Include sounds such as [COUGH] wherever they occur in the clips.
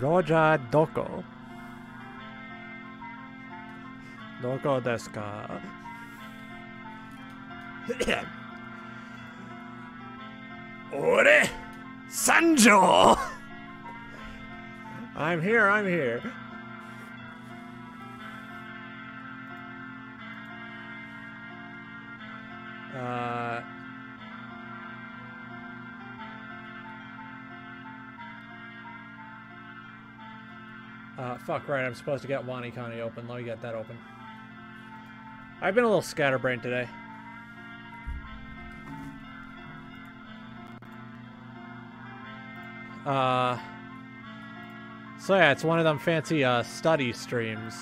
Roja Doko. Doko desu ka? [COUGHS] Ore! Sanjo! [LAUGHS] I'm here, I'm here. Fuck, right, I'm supposed to get WaniKani open. Let me get that open. I've been a little scatterbrained today. Uh... So yeah, it's one of them fancy uh, study streams.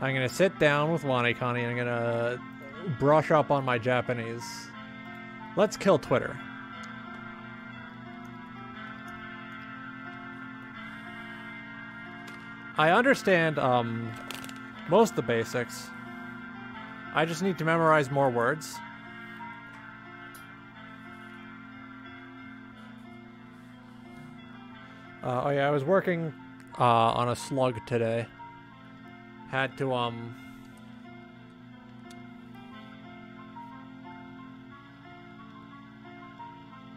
I'm gonna sit down with WaniKani and I'm gonna brush up on my Japanese. Let's kill Twitter. I understand um, most of the basics. I just need to memorize more words. Uh, oh yeah, I was working uh, on a slug today. Had to um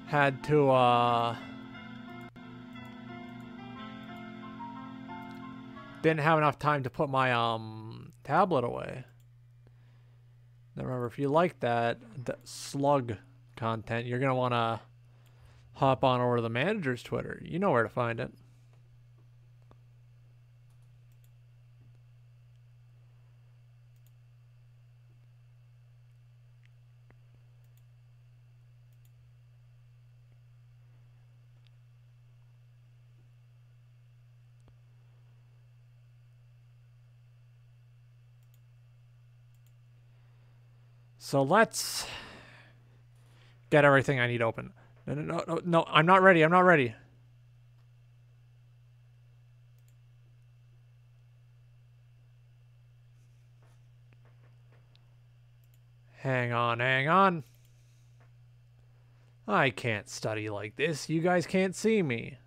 had to uh didn't have enough time to put my um tablet away. Now remember, if you like that, slug content, you're gonna want to hop on over to the manager's Twitter. You know where to find it. So let's get everything I need open. No, no, no, no, no, I'm not ready. I'm not ready. Hang on, hang on. I can't study like this. You guys can't see me.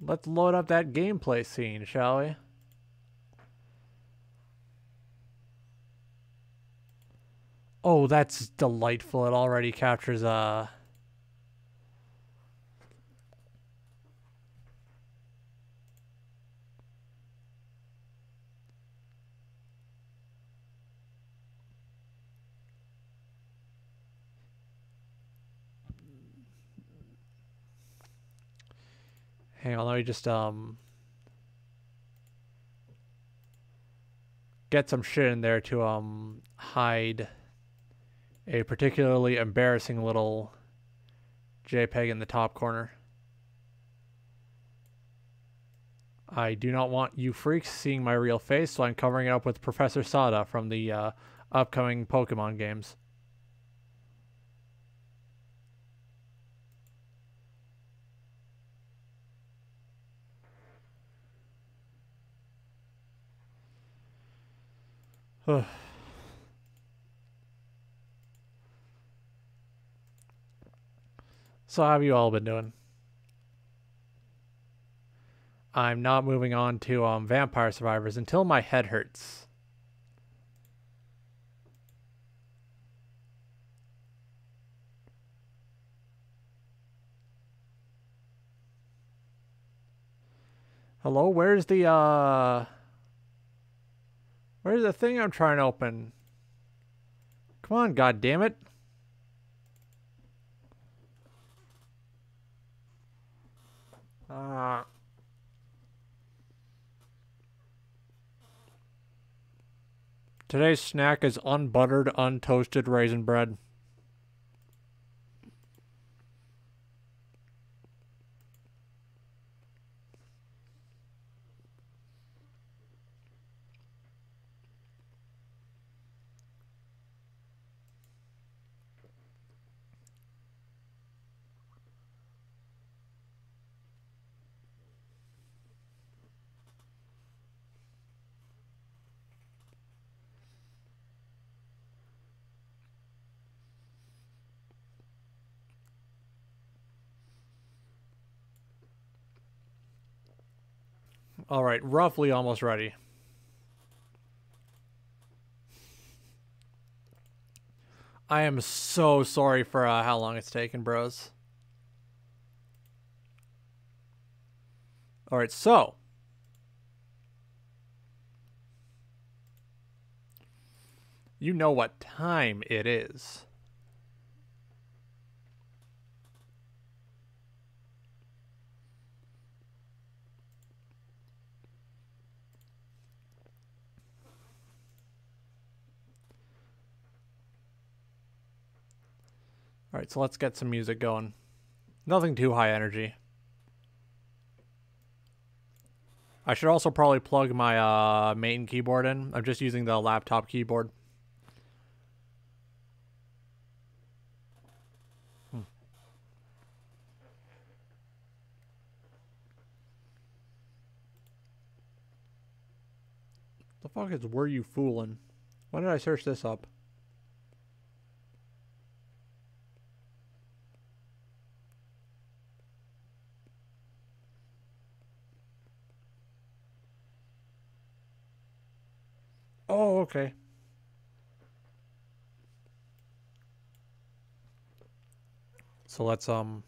Let's load up that gameplay scene, shall we? Oh, that's delightful. It already captures uh Hang on, let me just um get some shit in there to um hide a particularly embarrassing little JPEG in the top corner. I do not want you freaks seeing my real face, so I'm covering it up with Professor Sada from the uh, upcoming Pokemon games. Ugh. [SIGHS] [SIGHS] So how have you all been doing? I'm not moving on to um, Vampire Survivors until my head hurts. Hello, where's the, uh... Where's the thing I'm trying to open? Come on, God damn it! Uh, today's snack is unbuttered, untoasted raisin bread. All right, roughly almost ready. I am so sorry for uh, how long it's taken, bros. All right, so you know what time it is. All right, so let's get some music going. Nothing too high energy. I should also probably plug my uh, main keyboard in. I'm just using the laptop keyboard. Hmm. The fuck is Were You Fooling? Why did I search this up? Oh, okay. So let's um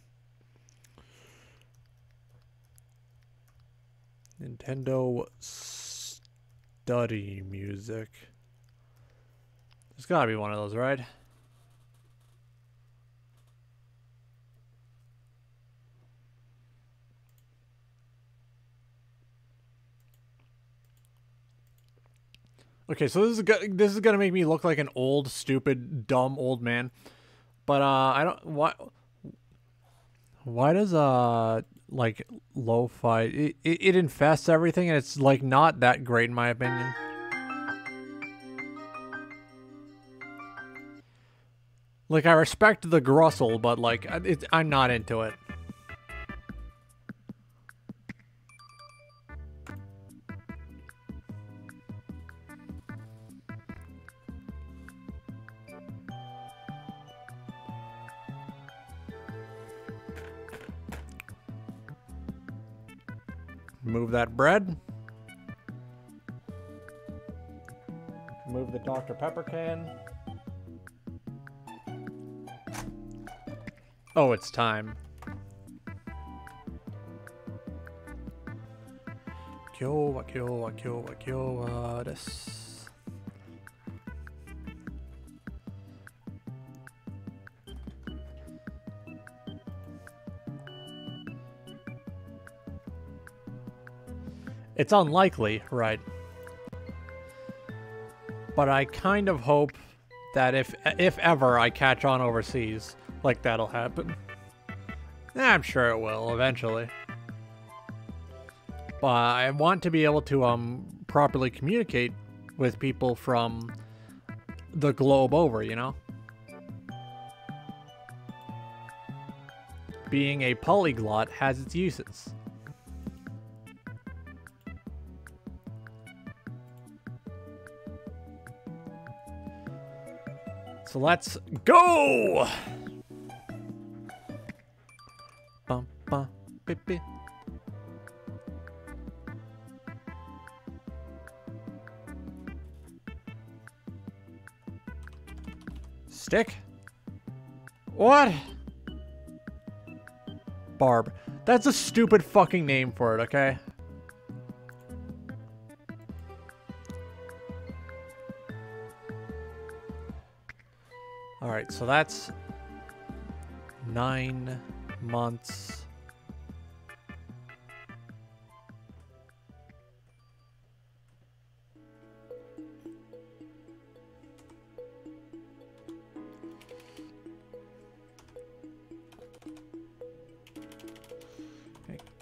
Nintendo study music. There's got to be one of those, right? Okay, so this is this is gonna make me look like an old, stupid, dumb old man. But uh, I don't why. Why does uh like lo-fi it, it, it infests everything and it's like not that great in my opinion. Like I respect the Grussel, but like I'm not into it. That bread. Move the Dr. Pepper can. Oh, it's time. Kyowa, kyowa, kyowa, kyowa, this. It's unlikely, right? But I kind of hope that if if ever I catch on overseas, like that'll happen. I'm sure it will eventually. But I want to be able to um properly communicate with people from the globe over, you know? Being a polyglot has its uses. So let's go! Bum, bum, beep, beep. Stick? What? Barb. That's a stupid fucking name for it, okay? Alright, so that's nine months.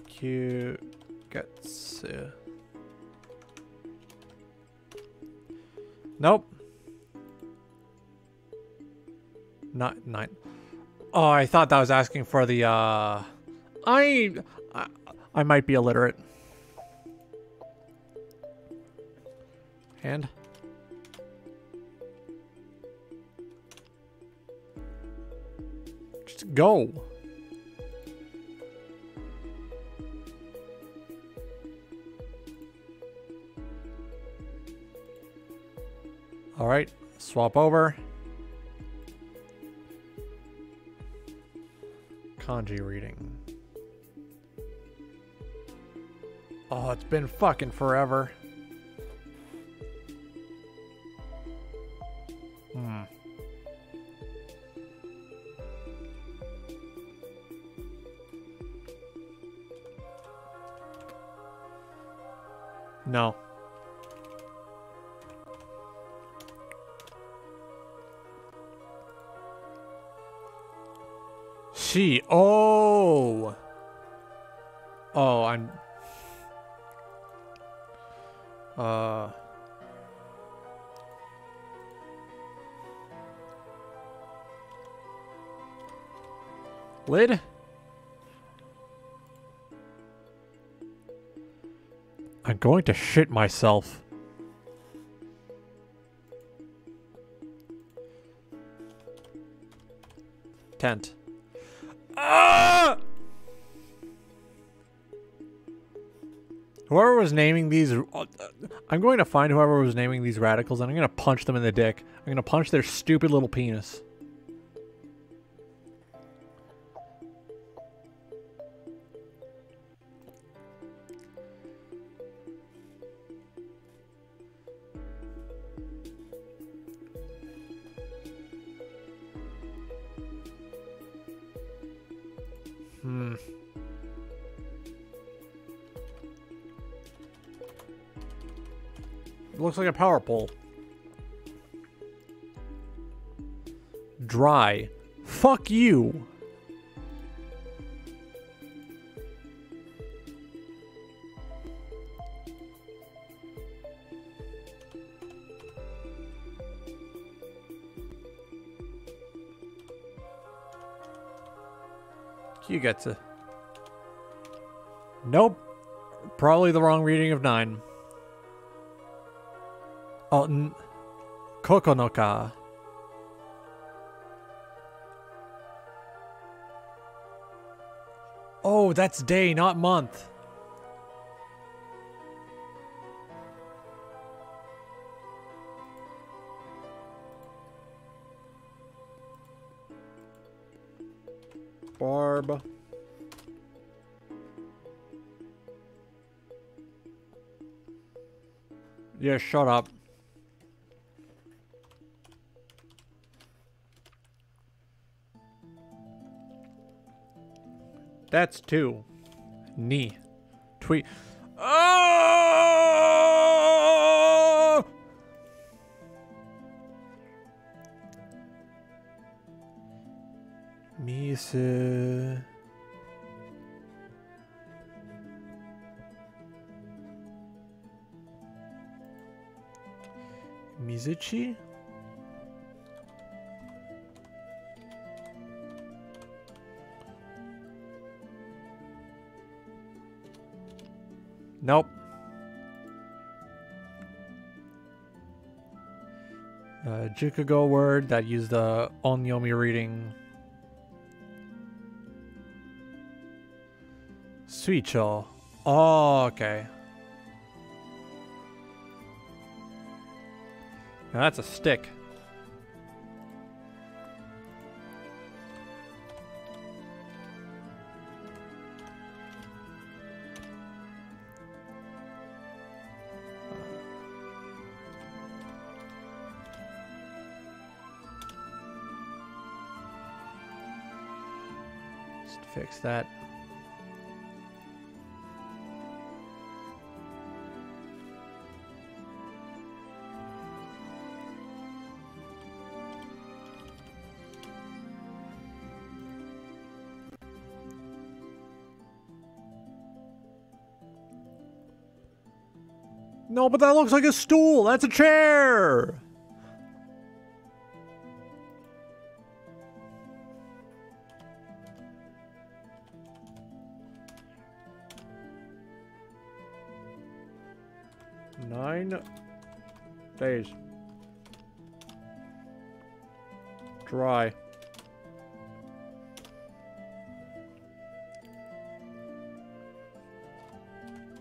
Q gets. Uh, nope. Not nine. Oh, I thought that was asking for the, uh... I... I, I might be illiterate. And. Just go. All right, swap over. Kanji reading. Oh, it's been fucking forever. Hmm. No. She. Oh. Oh, I'm. Uh. Lid? I'm going to shit myself. Tent. Whoever was naming these, uh, I'm going to find whoever was naming these radicals and I'm going to punch them in the dick. I'm going to punch their stupid little penis. like a power pole. Dry. Fuck you. You got to. Nope. Probably the wrong reading of 9 on Kokonoka. Oh, that's day, not month. Barb. Yeah, shut up. That's two. Knee. Tweet. Jukugo word that used the Onyomi reading. Suicho. Oh, okay. Now that's a stick. Just fix that. No, but that looks like a stool. That's a chair. Dry.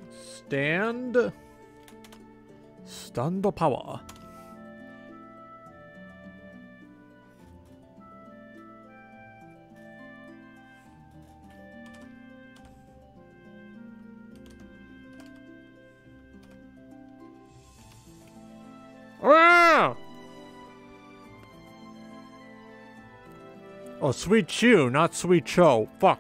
Stand. Stand power. Sweet Chew, not Sweet Cho. Fuck.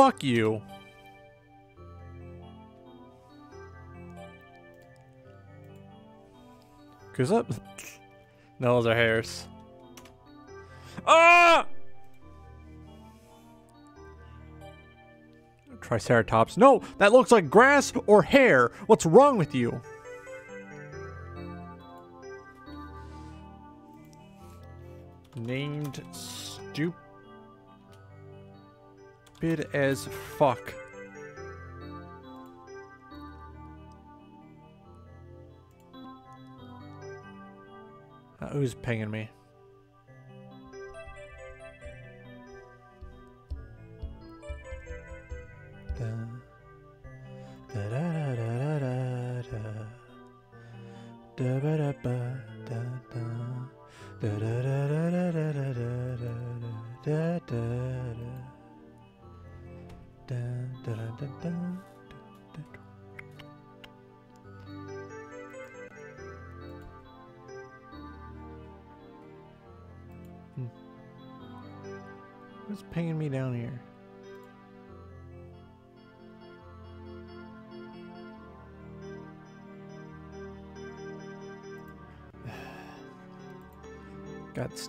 Fuck you. Cause up. no, those are hairs. Ah! Triceratops. No, that looks like grass or hair. What's wrong with you? Named stupid as fuck. Uh, who's pinging me?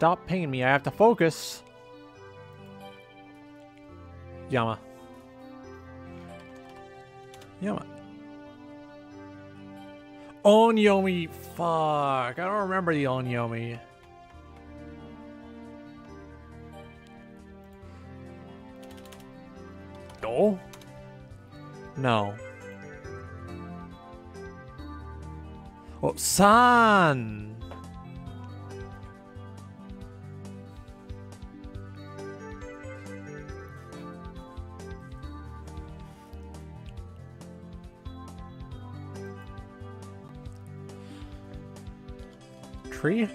Stop pinging me. I have to focus. Yama. Yama. Onyomi. Fuck. I don't remember the Onyomi. No? No. Oh, San! Tree?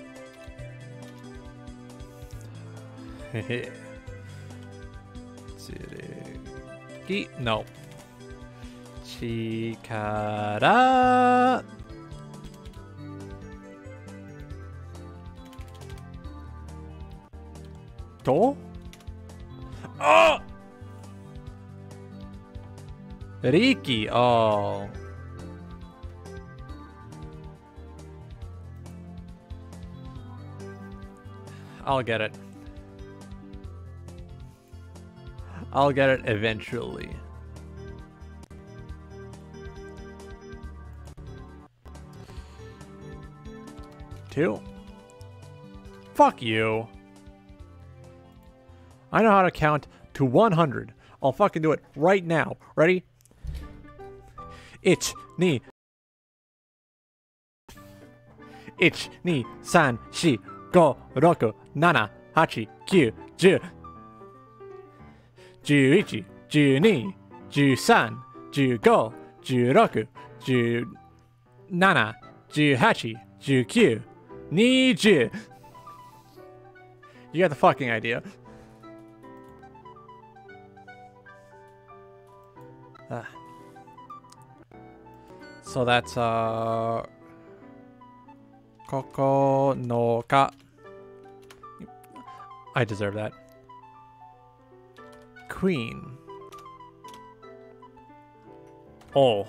Tsurugi? No. Chikara. To? Oh! Riki. Oh. I'll get it. I'll get it eventually. Two. Fuck you. I know how to count to 100. I'll fucking do it right now. Ready? Ich, ni. Ich, ni, san, shi, go, roku, nana, hachi, kyu, ju. 11、12、13、15、16、17、18、19、20. You got the fucking idea. Ah. So that's uh Koko no ka. I deserve that. Queen. Oh.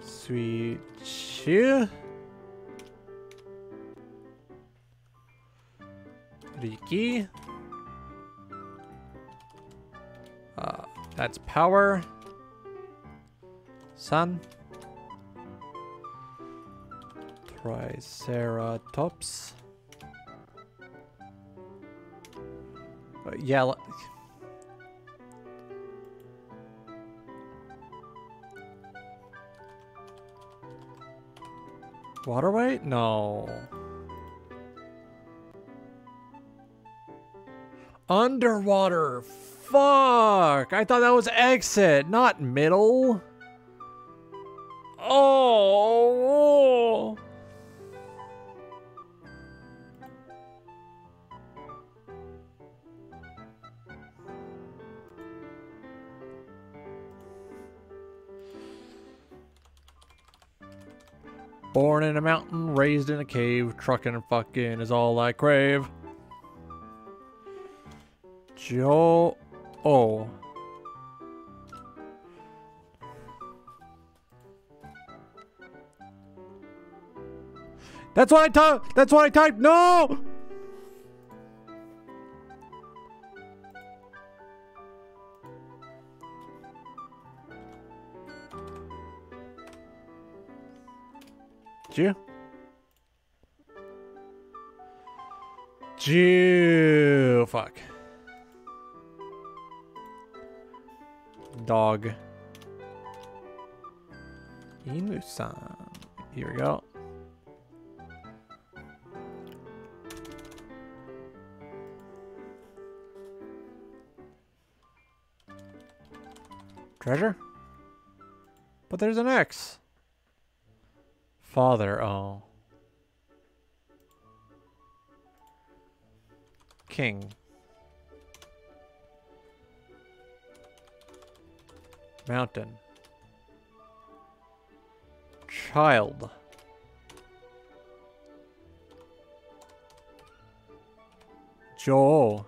Sweet cheer. Riki. Uh, that's power. Sun. Triceratops. Uh, yeah, like... Waterway? No. Underwater. Fuck. I thought that was exit, not middle. Oh. Born in a mountain, raised in a cave, trucking fucking is all I crave. Joe. Oh. That's what I typed. That's what I typed. No. Jew. Jew. Fuck. Dog. Inu-san. Here we go. Treasure? But there's an X. Father, oh. King. Mountain. Child. Joel.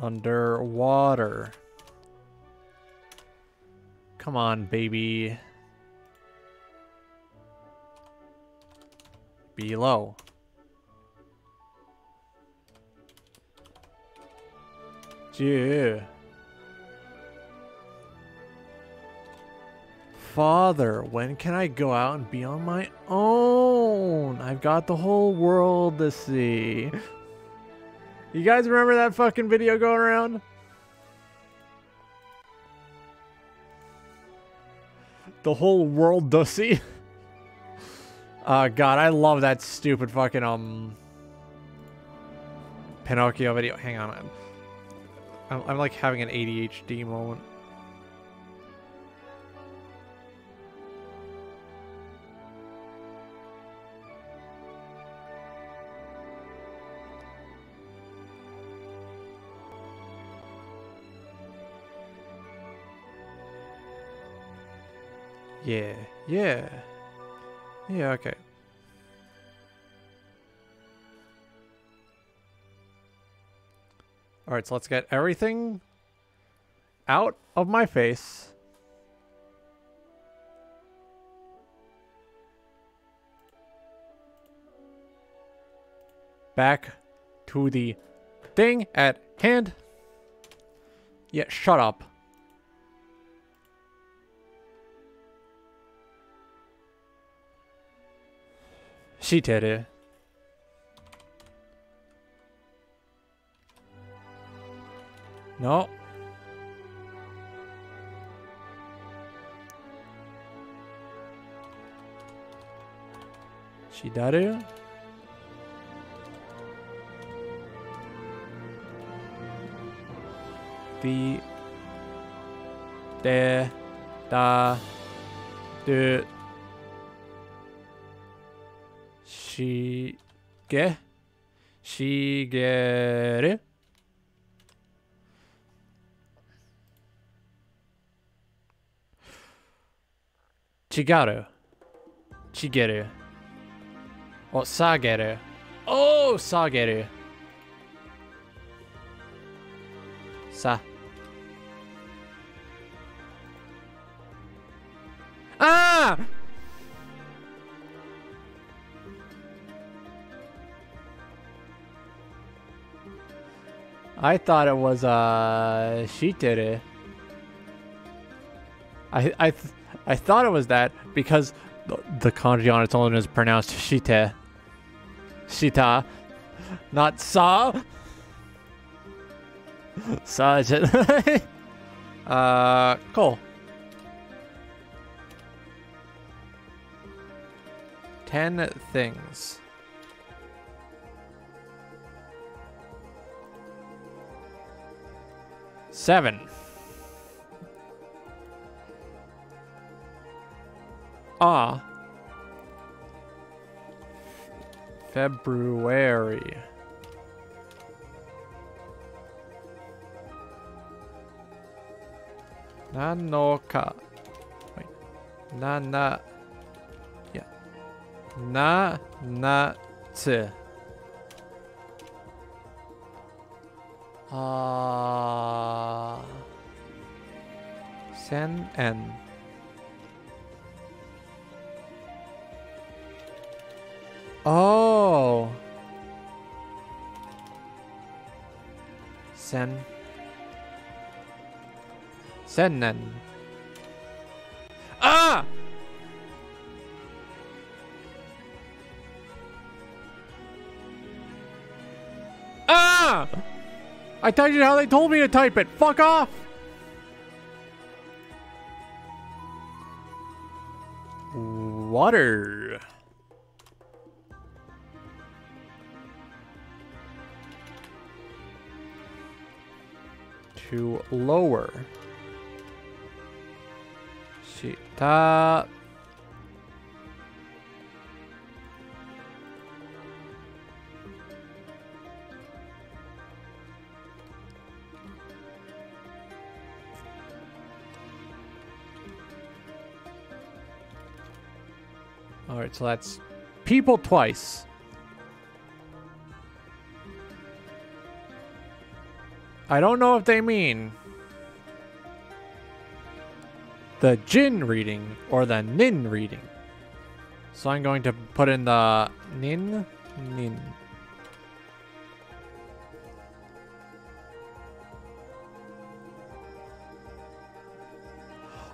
Underwater. Come on, baby. Below. Yeah. Father, when can I go out and be on my own? I've got the whole world to see. You guys remember that fucking video going around? The whole world to see. [LAUGHS] Uh, God, I love that stupid fucking, um... Pinocchio video. Hang on. I'm, I'm, I'm like having an ADHD moment. Yeah, yeah. Yeah, okay. Alright, so let's get everything out of my face. Back to the thing at hand. Yeah, shut up. Shiteru. No. Shidaru? The... De... Da... De... Shi... Ge? Shigeru? Chigaru. Chigeru. Or Sageru. Oh, Sageru. Sa. Ah! I thought it was uh Shitere. I I th I thought it was that because the, kanji on its own is pronounced Shite. Shita, not Sa. Sa. [LAUGHS] uh, cool. 10 things. Seven. Ah. February. Nanoka. Wait. Nana. Yeah. Na na. Ah. Sen en. Oh. Sen. Sennen. Ah! Ah! I typed it how they told me to type it. Fuck off! Water. To lower. Shita. All right, so that's people twice. I don't know if they mean the Jin reading or the Nin reading. So I'm going to put in the Nin, Nin.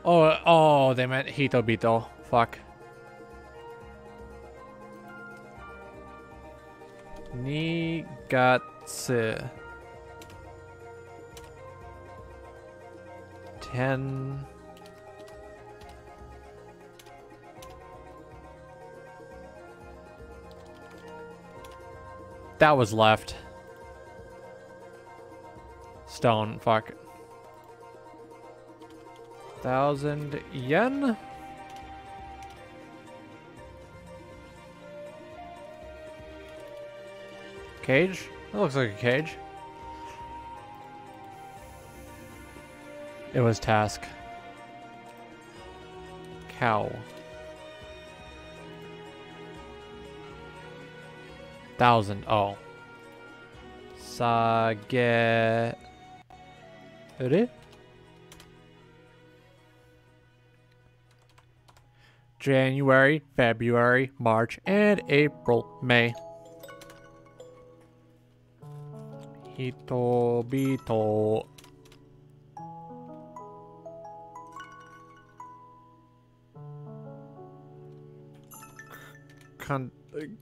Oh, oh, they meant Hitobito. Fuck. Nigatsu. Ten. That was left. Stone, fuck. Thousand yen? Cage? That looks like a cage. It was task. Cow. Thousand. Oh. Sage. January, February, March, and April, May. Hitobito. Con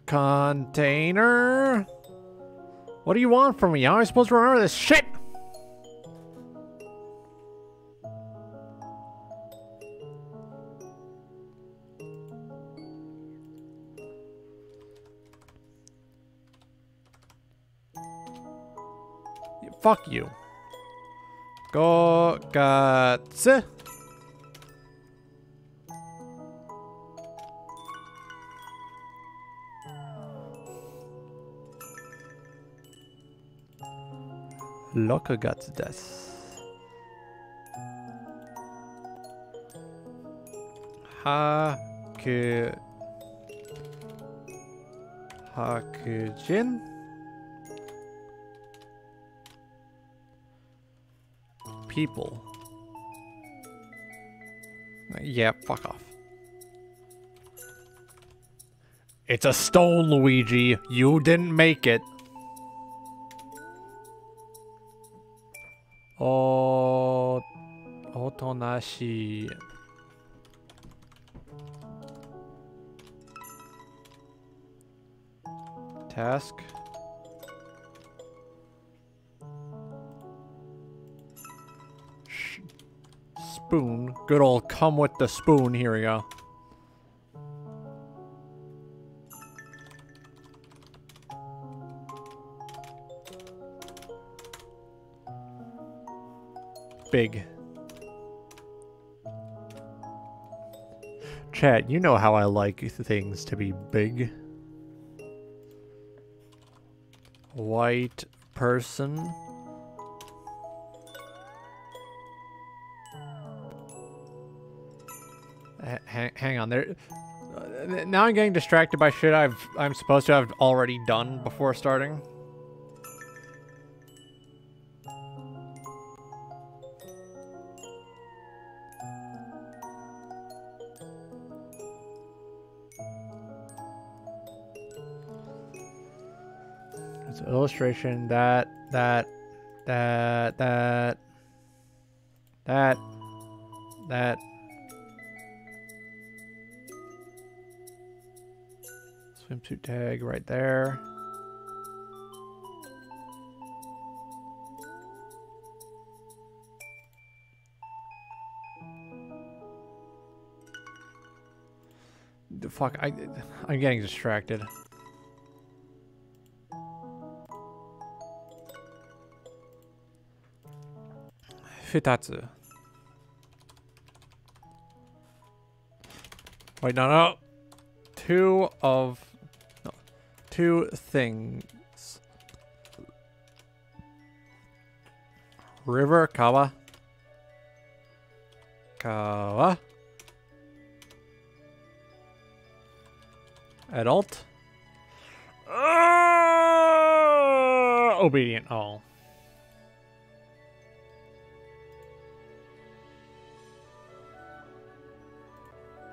container? What do you want from me? I supposed to remember this shit? Fuck you. Go guts. Locker guts des. Haku. Hakujin. People. Yeah, fuck off. It's a stone, Luigi. You didn't make it. Oh, otonashi. Task. spoon. Good old come with the spoon. Here we go. Big. Chat, you know how I like things to be big. White person. Hang, on there. Uh, now I'm getting distracted by shit I've I'm supposed to have already done before starting. It's an illustration that that that that that that swimsuit tag right there. The fuck, I, I'm getting distracted. Futatsu. Wait, no, no. Two of, two things. River Kawa. Kawa. Adult. Uh, obedient. all.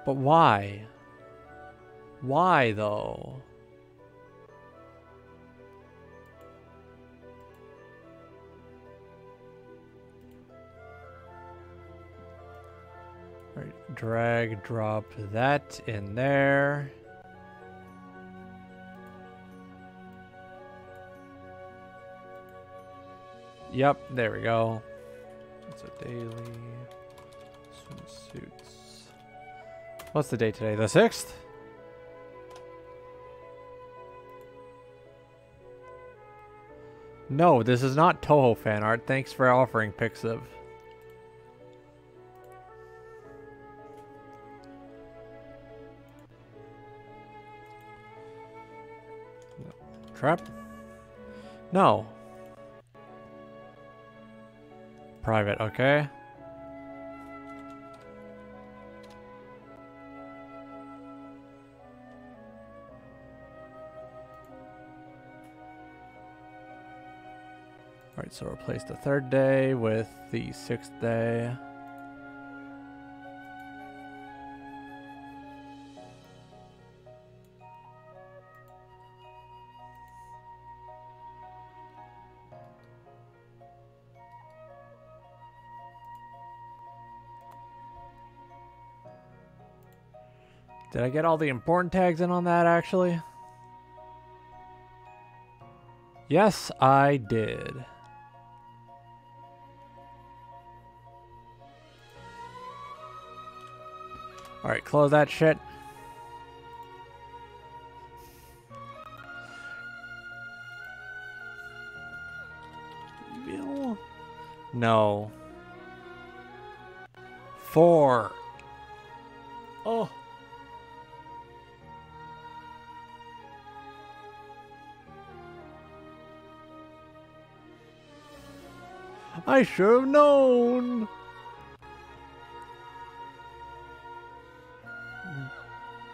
But why? Why though? Right, drag, drop that in there. Yep, there we go. It's a daily swimsuits. What's the date today? The 6th? No, this is not Touhou fan art. Thanks for offering Pixiv. Trap? No. Private, okay. Alright, so replace the third day with the sixth day. Did I get all the important tags in on that actually? Yes, I did. Alright, close that shit. No. Four. I should have known.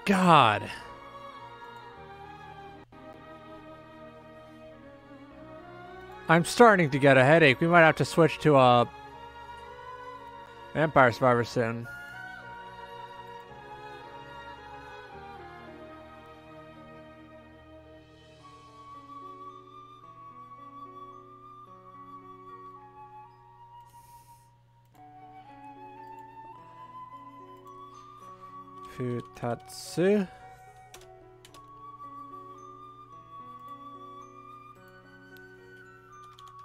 God. I'm starting to get a headache. We might have to switch to uh, a Vampire Survivor soon. Futatsu.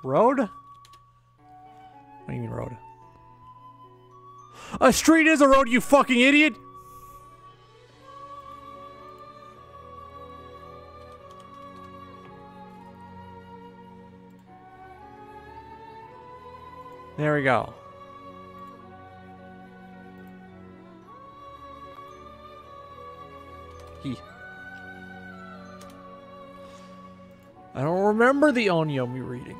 Road? What do you mean road? A street is a road, you fucking idiot! There we go. I don't remember the Onyomi reading.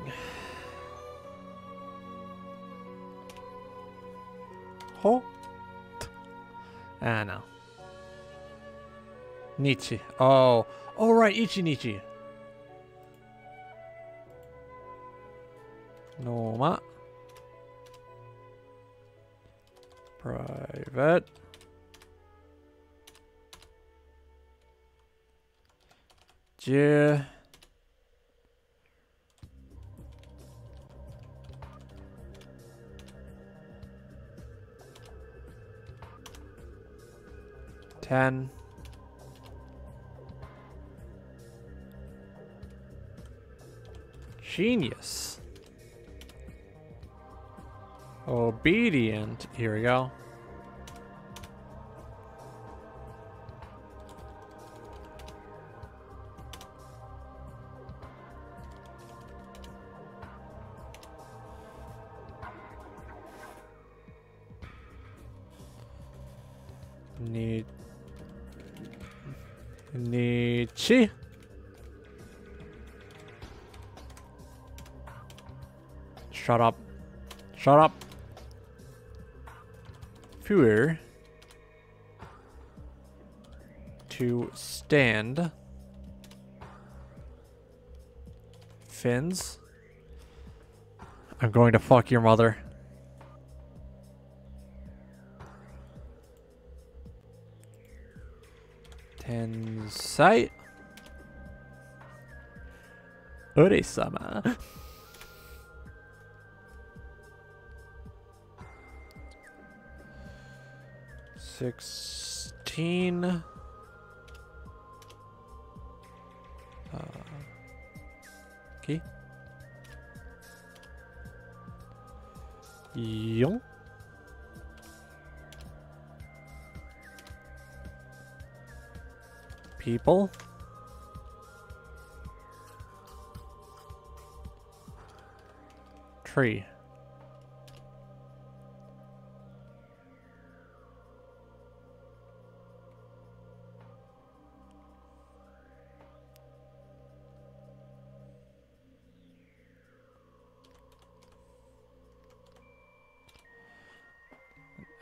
Ho? Ah, no. nichi. Oh. Oh, right. Ichi nichi. Noma. Private. J. Ten. Genius. Obedient. Here we go. Nietzsche. Shut up. Shut up. Fewer to stand. Fins. I'm going to fuck your mother. Tensai. Ore-sama. Sixteen. Uh, okay. Young. People. Tree.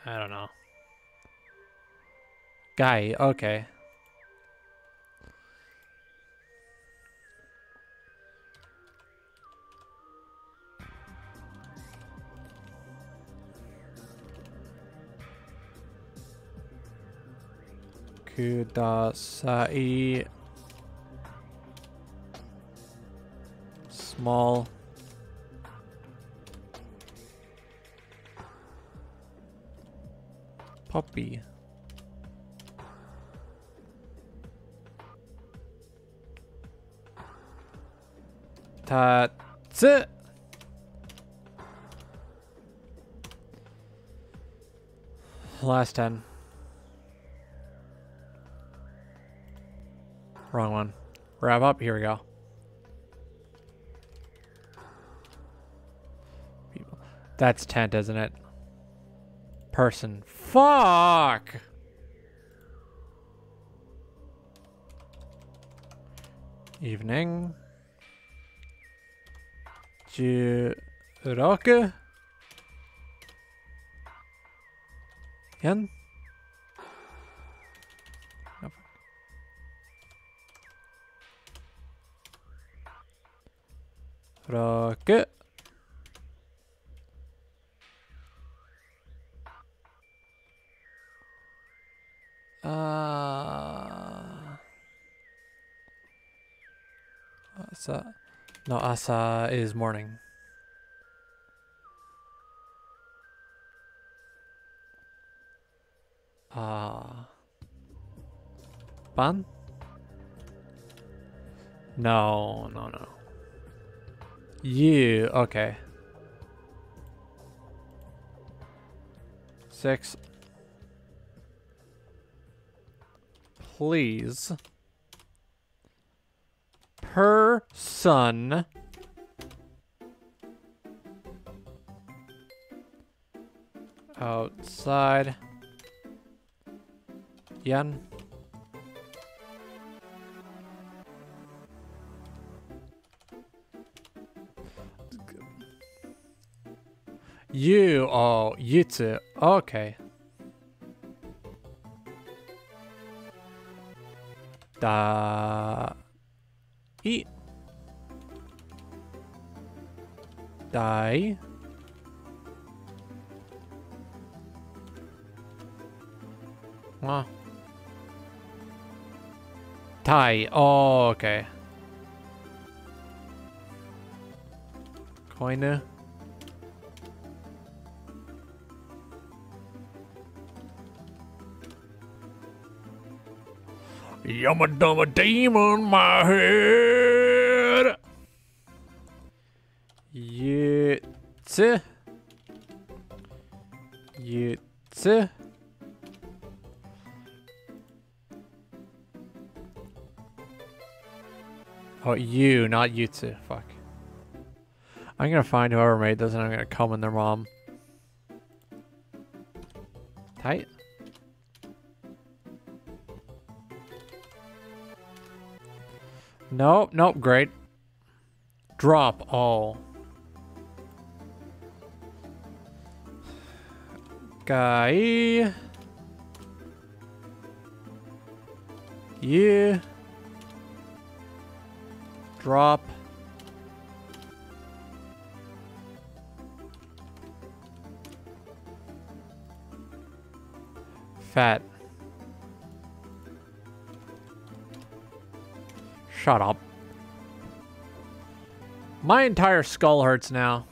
I don't know. Guy, okay. Kudasai. Small. Puppy. Tatsu. Last 10. Wrong one. Wrap up. Here we go. People. That's tent, isn't it? Person. Fuck! Evening. Juroku. Yan. Rocket. Uh, asa. No, asa is morning. Ah. Ban? No, no, no. You, okay. Six. Please. Per son. Outside. Yen. You, oh, Yutsu. Okay. Da. Eat. Die. Huh. Tai. Oh, okay. Koine. Yumma dumma demon my head. Yutsu. Yutsu. Oh, you, not Yutsu. Fuck. I'm gonna find whoever made this and I'm gonna come in their mom. Nope, nope, great. Drop all. Guy. You. Drop. Fat. Shut up. My entire skull hurts now.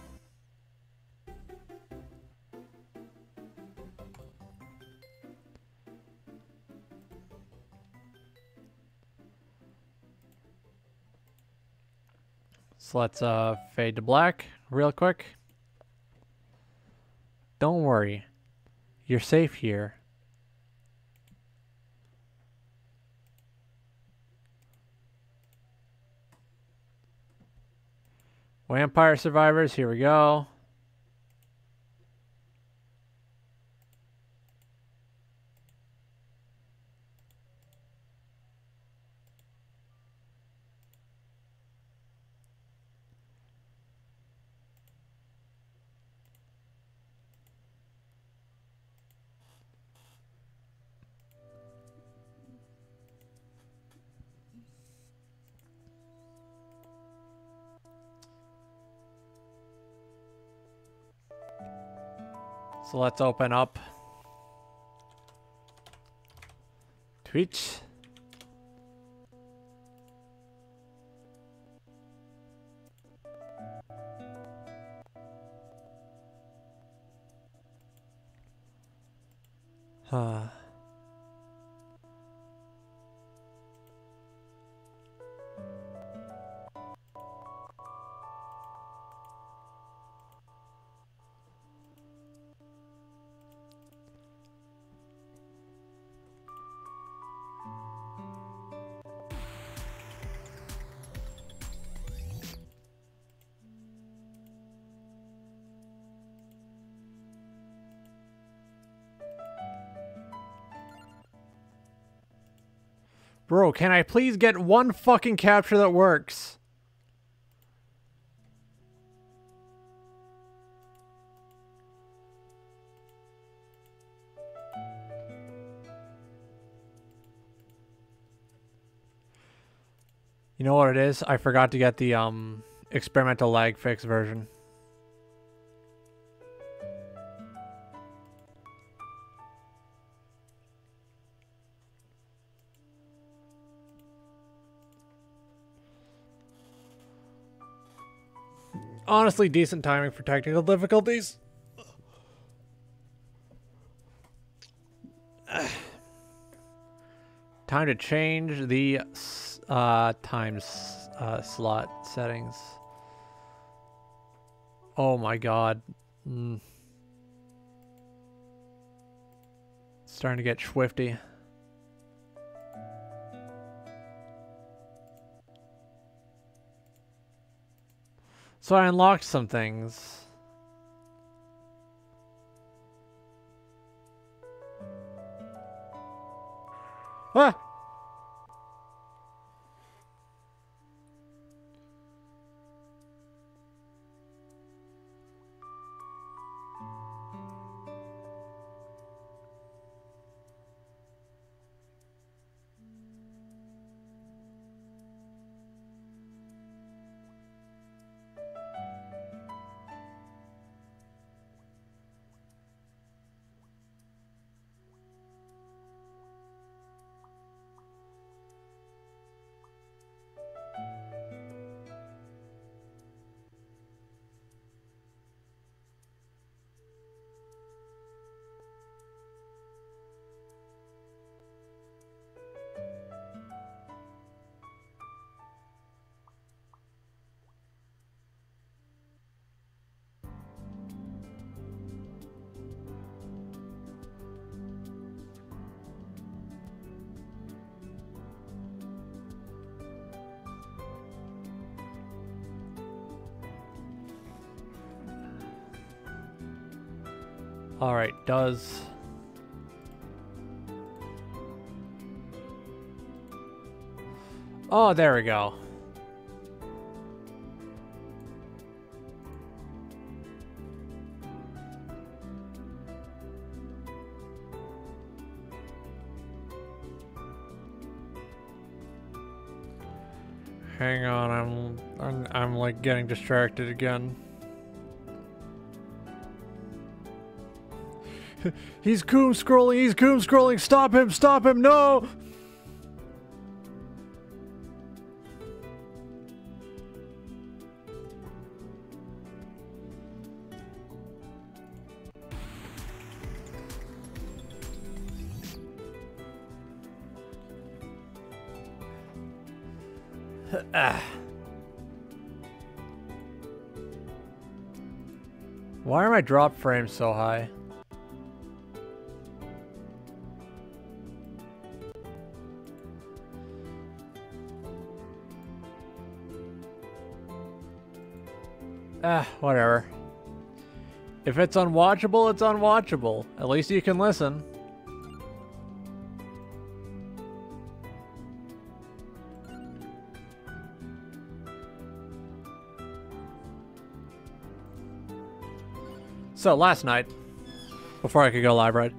So let's uh, fade to black real quick. Don't worry. You're safe here. Vampire survivors, here we go. So let's open up Twitch. Bro, can I please get one fucking capture that works? You know what it is? I forgot to get the um experimental lag fix version. Honestly decent timing for technical difficulties. [SIGHS] Time to change the uh, time uh, slot settings. Oh my god. Mm. Starting to get swifty. So I unlocked some things. Ah! Does... Oh, there we go. Hang on, I'm, I'm, I'm like getting distracted again. [LAUGHS] he's coom scrolling, he's coom scrolling, stop him, stop him, no! [SIGHS] Why are my drop frames so high? Ah, whatever. If it's unwatchable, it's unwatchable. At least you can listen. So last night, before I could go live, right,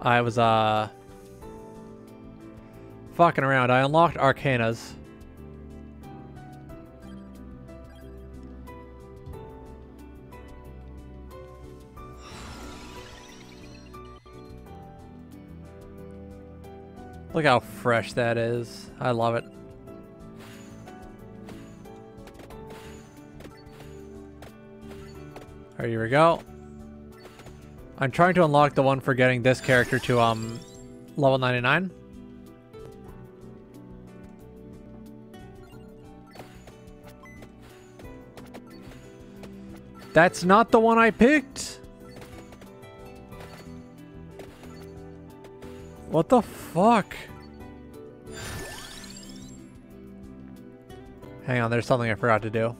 I was uh fucking around. I unlocked Arcanas. Look how fresh that is. I love it. Alright, here we go. I'm trying to unlock the one for getting this character to um level 99. That's not the one I picked. What the fuck? Hang on, there's something I forgot to do.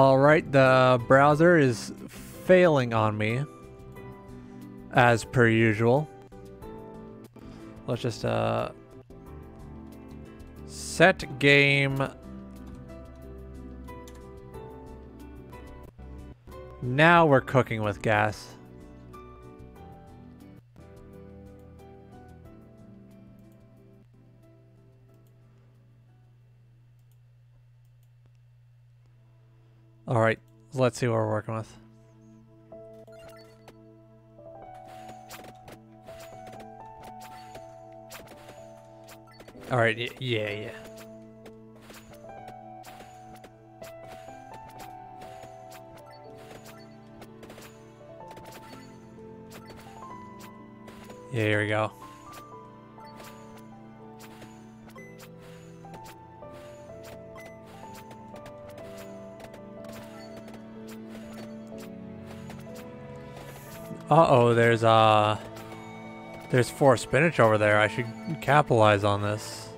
Alright, the browser is failing on me. As per usual. Let's just, uh... Set game... Now we're cooking with gas. All right, let's see what we're working with. All right, yeah, yeah. Yeah, here we go. Uh-oh, there's, uh... There's four spinach over there. I should capitalize on this.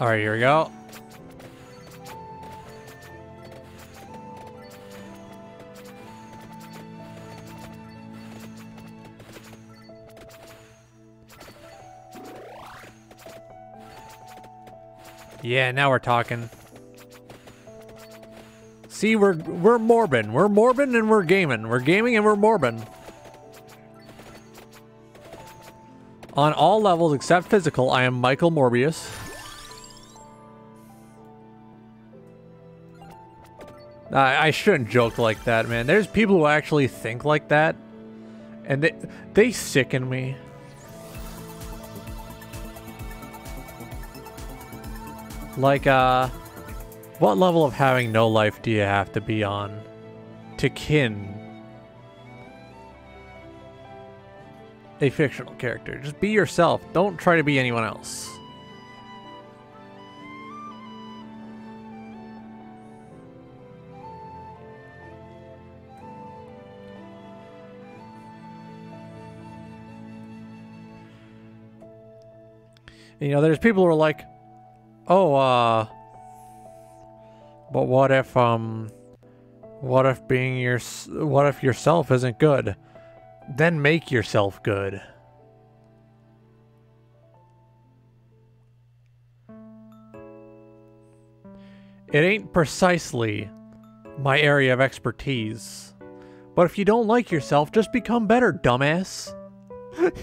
Alright, here we go. Yeah, now we're talking. See, we're we're morbid. We're morbid and we're gaming. We're gaming and we're morbid. On all levels except physical, I am Michael Morbius. I, I shouldn't joke like that, man. There's people who actually think like that. And they, they sicken me. Like, uh, what level of having no life do you have to be on to kin a fictional character? Just be yourself. Don't try to be anyone else. You know, there's people who are like, oh, uh, but what if, um, what if being your, what if yourself isn't good? Then make yourself good. It ain't precisely my area of expertise. But if you don't like yourself, just become better, dumbass. [LAUGHS]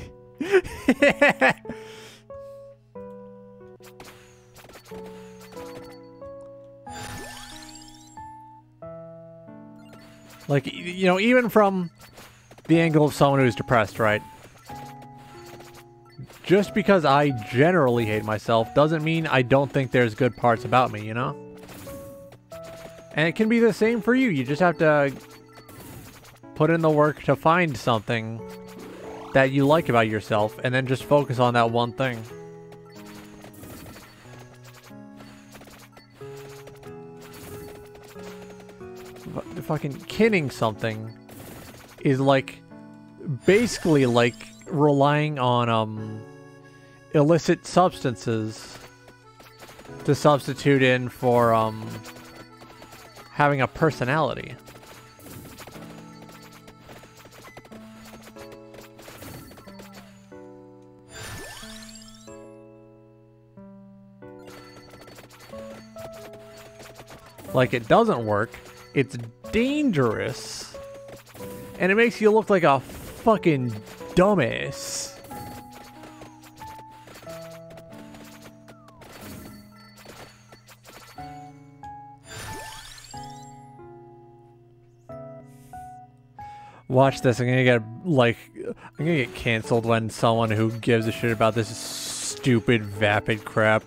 Like, you know, even from the angle of someone who's depressed, right? Just because I generally hate myself doesn't mean I don't think there's good parts about me, you know? And it can be the same for you. You just have to put in the work to find something that you like about yourself and then just focus on that one thing. Fucking kinning something is like basically like relying on um illicit substances to substitute in for um having a personality. Like it doesn't work. It's dangerous. And it makes you look like a fucking dumbass. Watch this. I'm gonna get like I'm gonna get canceled when someone who gives a shit about this stupid vapid crap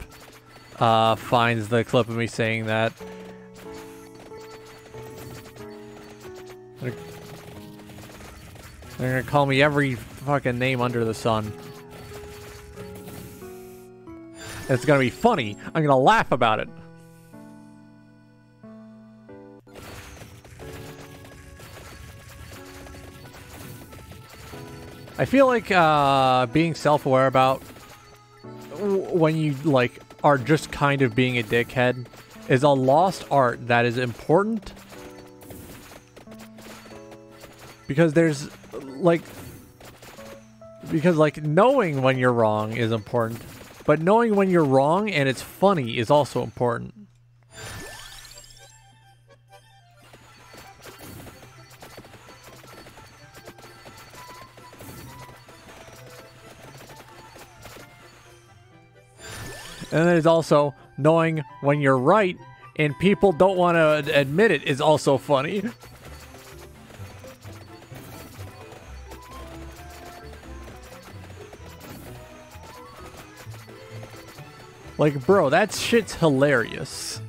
uh, finds the clip of me saying that. They're gonna call me every fucking name under the sun. It's gonna be funny. I'm gonna laugh about it. I feel like uh, being self-aware about when you like are just kind of being a dickhead is a lost art that is important because there's like because like knowing when you're wrong is important, but knowing when you're wrong and it's funny is also important. And it's also knowing when you're right and people don't want to admit it is also funny. [LAUGHS] Like, bro, that shit's hilarious.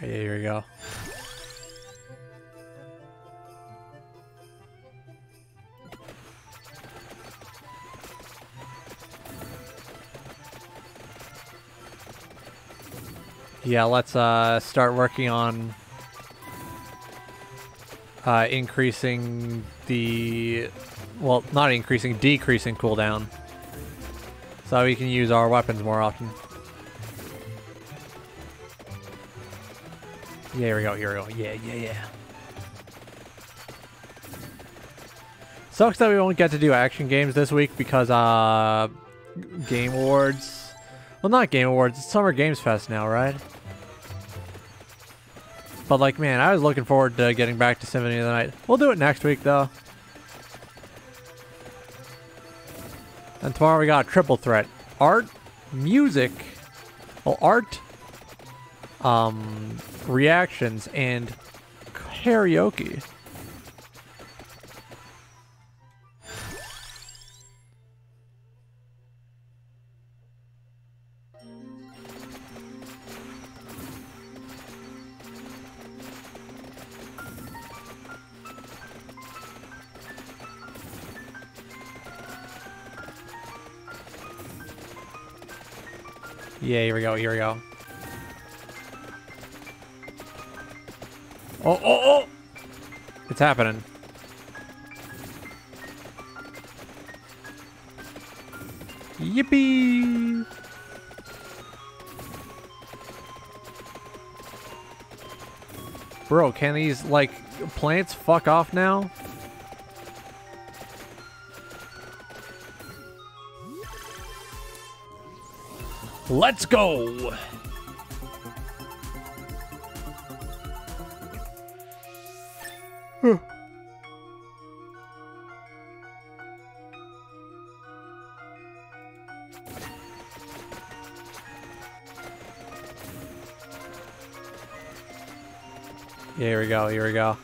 Here we go. Yeah, let's uh, start working on uh, increasing the, well, not increasing, decreasing cooldown. So we can use our weapons more often. Yeah, here we go, here we go. Yeah, yeah, yeah. Sucks that we won't get to do action games this week because, uh, Game Awards. Well, not Game Awards, it's Summer Games Fest now, right? But like, man, I was looking forward to getting back to Symphony of the Night. We'll do it next week, though. And tomorrow we got triple threat. art, music, well, art, um, reactions, and karaoke. Yeah, here we go, here we go. Oh, oh, oh! It's happening. Yippee! Bro, can these, like, plants fuck off now? Let's go. Here we go, here we go.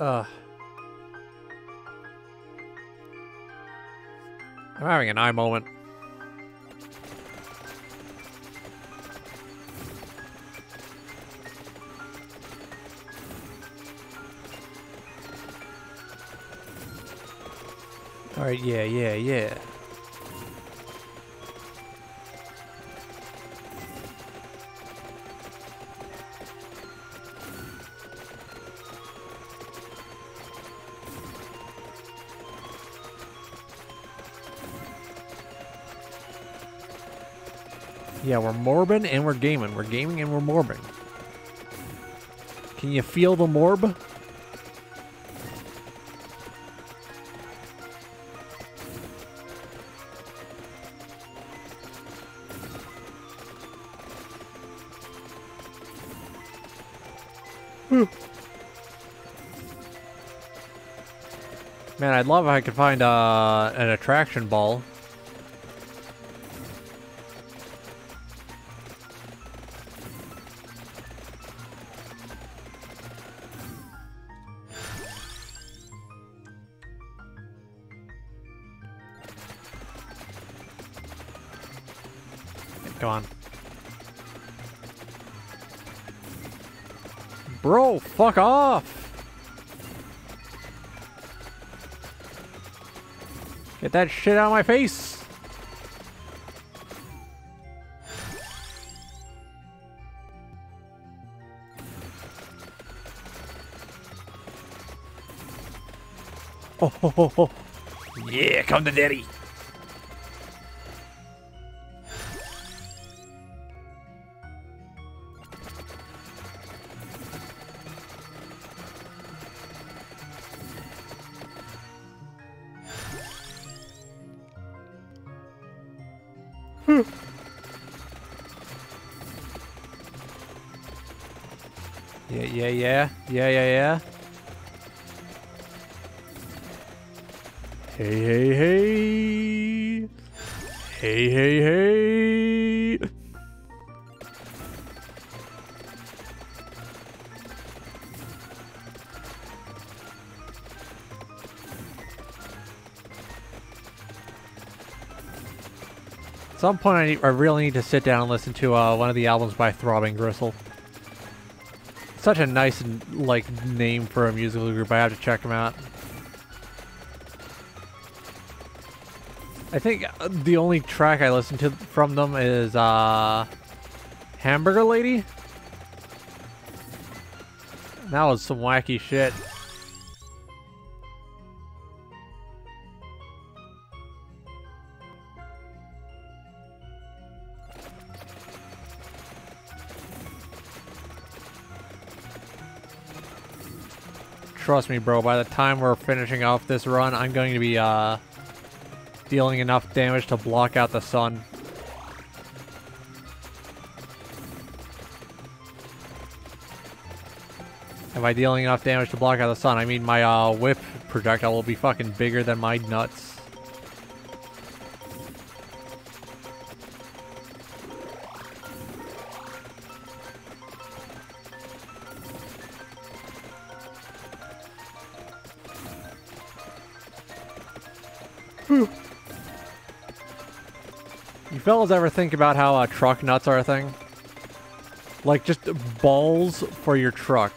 Ugh. I'm having an eye moment. Alright, yeah, yeah, yeah. Yeah, we're morbing and we're gaming. We're gaming and we're morbing. Can you feel the morb? Man, I'd love if I could find uh, an attraction ball. That shit out of my face! Oh, ho, ho, ho. Yeah, come to daddy. Yeah, yeah, yeah. Yeah. Hey, hey, hey. Hey, hey, hey. At some point, I, need, I really need to sit down and listen to uh, one of the albums by Throbbing Gristle. Such a nice like name for a musical group. I have to check them out. I think uh, the only track I listen to from them is uh, Hamburger Lady. That was some wacky shit. Trust me, bro, by the time we're finishing off this run, I'm going to be, uh, dealing enough damage to block out the sun. And by dealing enough damage to block out the sun, I mean my, uh, whip projectile will be fucking bigger than my nuts. You fellas ever think about how uh, truck nuts are a thing? Like just balls for your truck.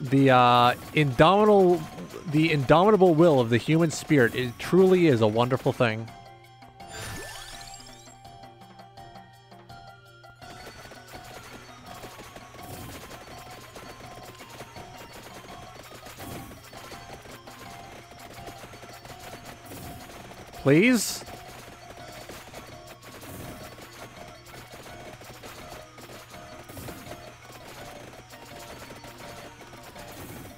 The uh, indomitable, the indomitable will of the human spirit, it truly is a wonderful thing. Please?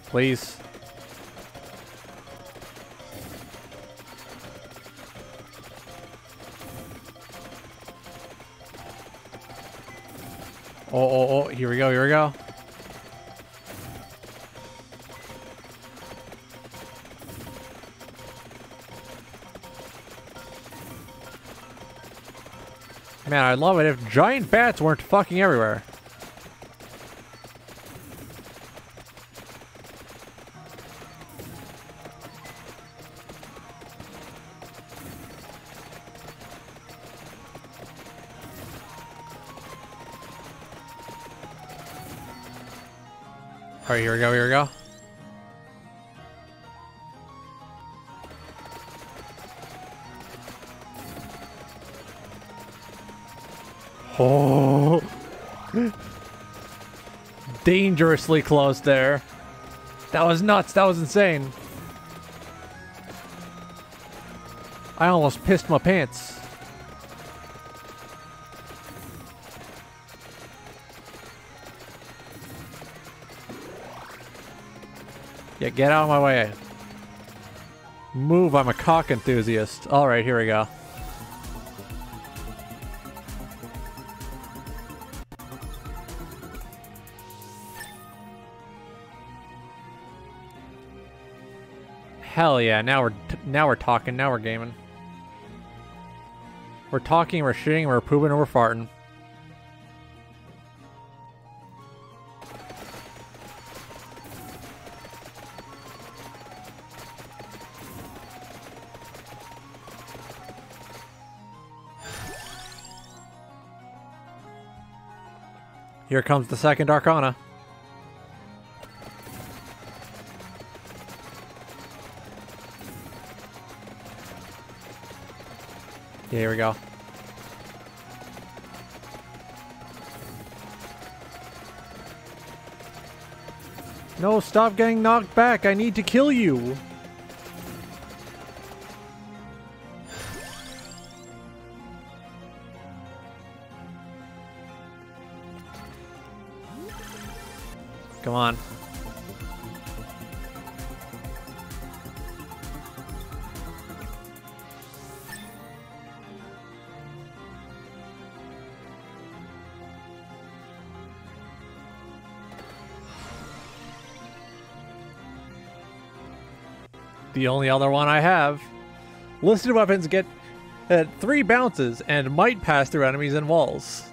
Please. Oh, oh, oh, here we go, here we go. Man, I'd love it if giant bats weren't fucking everywhere. Alright, here we go, here we go. Oh. Dangerously close there. That was nuts. That was insane. I almost pissed my pants. Yeah, get out of my way. Move, I'm a cock enthusiast. Alright, here we go. Hell yeah! Now we're now we're talking. Now we're gaming. We're talking. We're shooting, We're pooping. And we're farting. Here comes the second Arcana. Yeah, here we go. No, stop getting knocked back. I need to kill you. The only other one I have. Listed weapons get at three bounces and might pass through enemies and walls.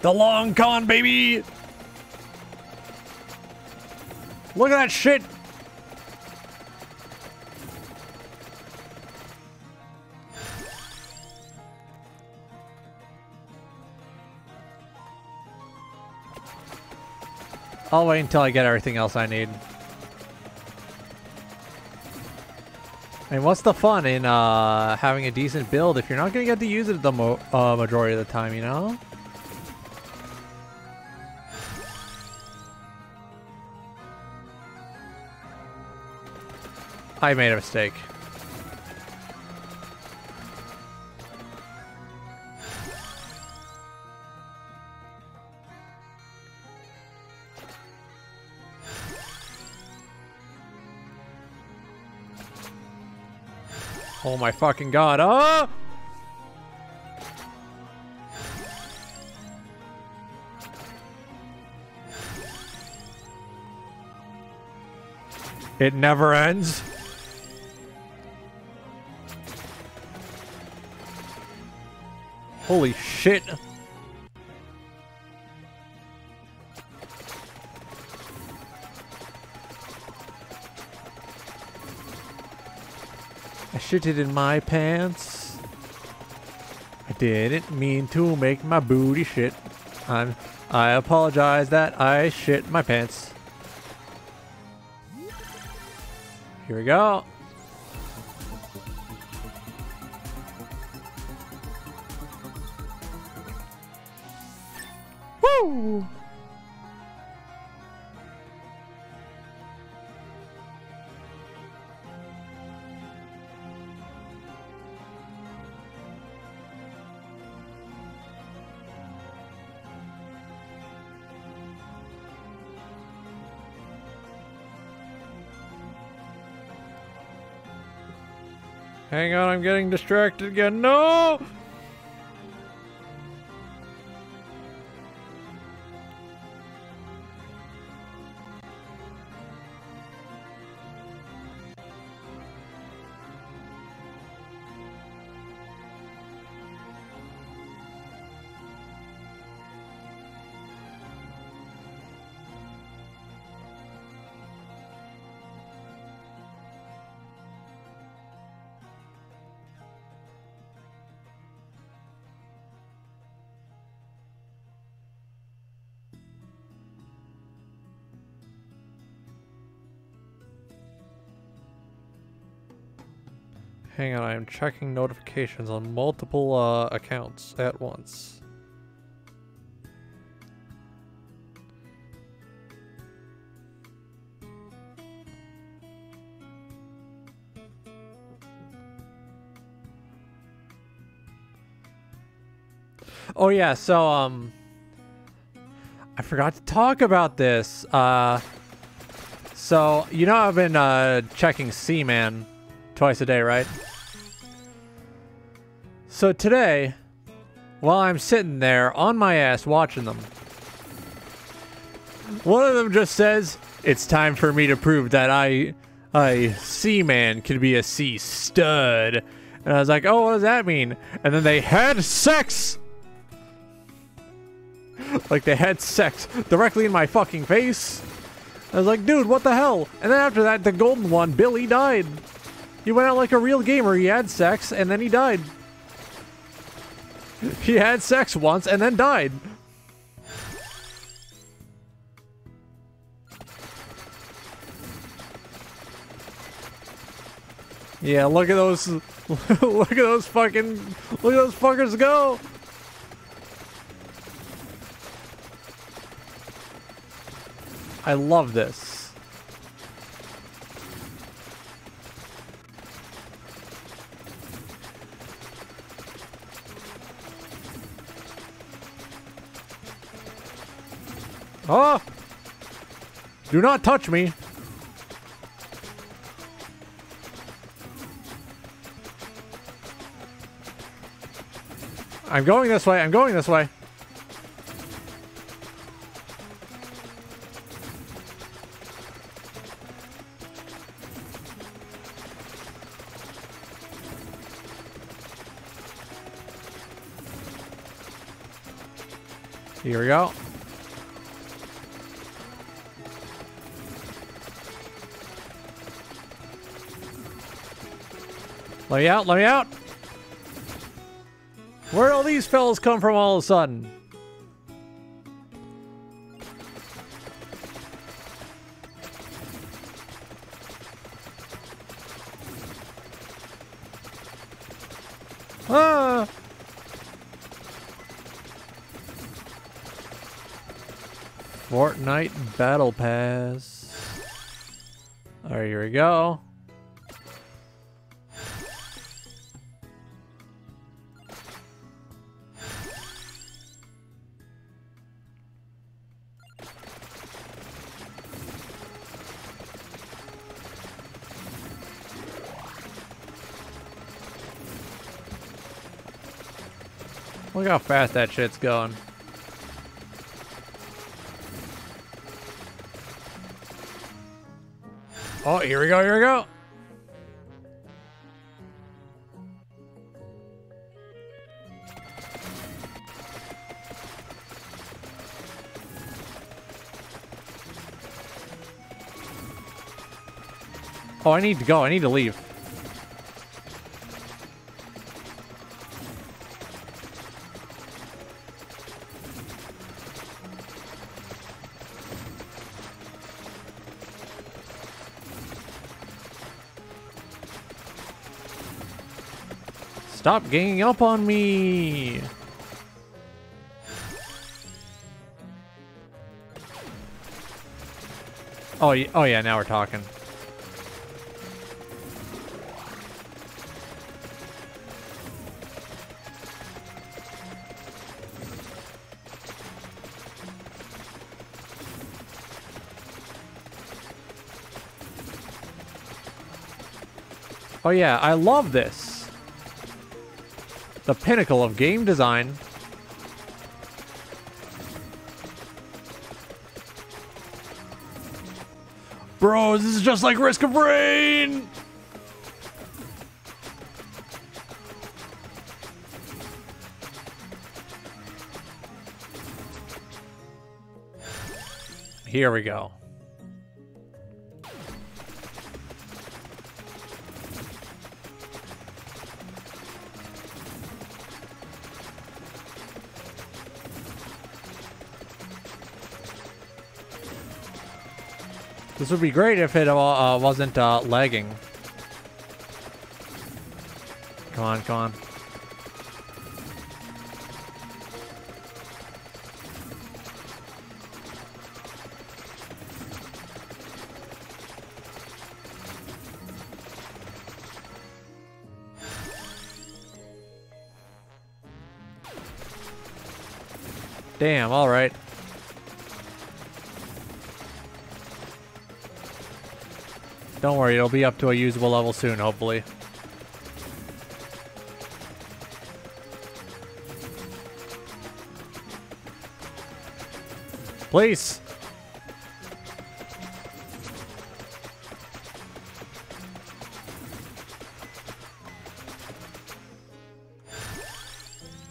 The long con, baby! Look at that shit! I'll wait until I get everything else I need. Mean, what's the fun in uh, having a decent build if you're not going to get to use it the uh, majority of the time, you know? I made a mistake. Oh my fucking god. Oh! It never ends. Holy shit. Shitted in my pants. I didn't mean to make my booty shit. I'm, I apologize that I shit my pants. Here we go. I'm getting distracted again. No! Hang on, I am checking notifications on multiple uh, accounts at once. Oh yeah, so um I forgot to talk about this. Uh so you know I've been uh checking Seaman twice a day, right? So today, while I'm sitting there on my ass watching them, one of them just says, "It's time for me to prove that I, a seaman, can be a sea stud." And I was like, "Oh, what does that mean?" And then they had sex. [LAUGHS] like they had sex directly in my fucking face. I was like, "Dude, what the hell?" And then after that, the golden one, Billy, died. He went out like a real gamer. He had sex and then he died. He had sex once and then died. Yeah, look at those [LAUGHS] look at those fucking look at those fuckers go. I love this. Oh! Do not touch me. I'm going this way. I'm going this way. Here we go. Let me out, let me out. Where'd all these fellas come from all of a sudden? Ah! Fortnite Battle Pass. Alright, here we go. Look how fast that shit's going. Oh, here we go, here we go. Oh, I need to go. I need to leave. Stop ganging up on me! Oh, oh yeah, now we're talking. Oh yeah, I love this. The pinnacle of game design. Bro, this is just like Risk of Rain! Here we go. This would be great if it uh, uh, wasn't uh, lagging. Come on, come on. Damn, alright. Don't worry, it'll be up to a usable level soon, hopefully. Please.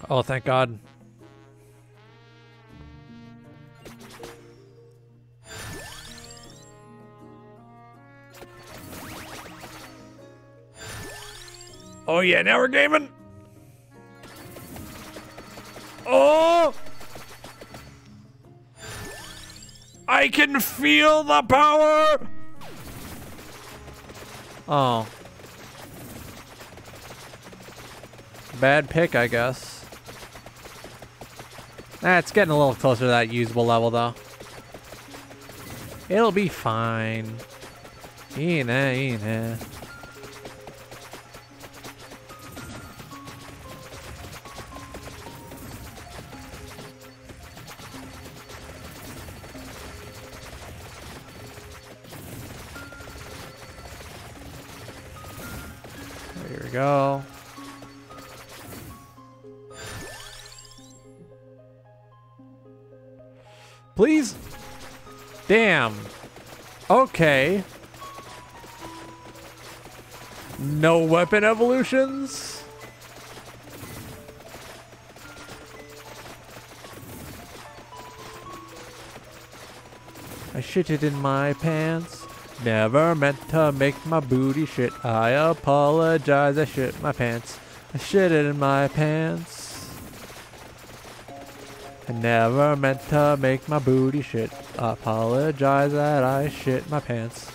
Oh, thank God. Oh yeah, now we're gaming. Oh! I can feel the power! Oh. Bad pick, I guess. Ah, it's getting a little closer to that usable level, though. It'll be fine. Ina, ina. Here weapon evolutions? I shitted in my pants. Never meant to make my booty shit. I apologize, I shit my pants. I shitted in my pants. I never meant to make my booty shit. Apologize that I shit my pants.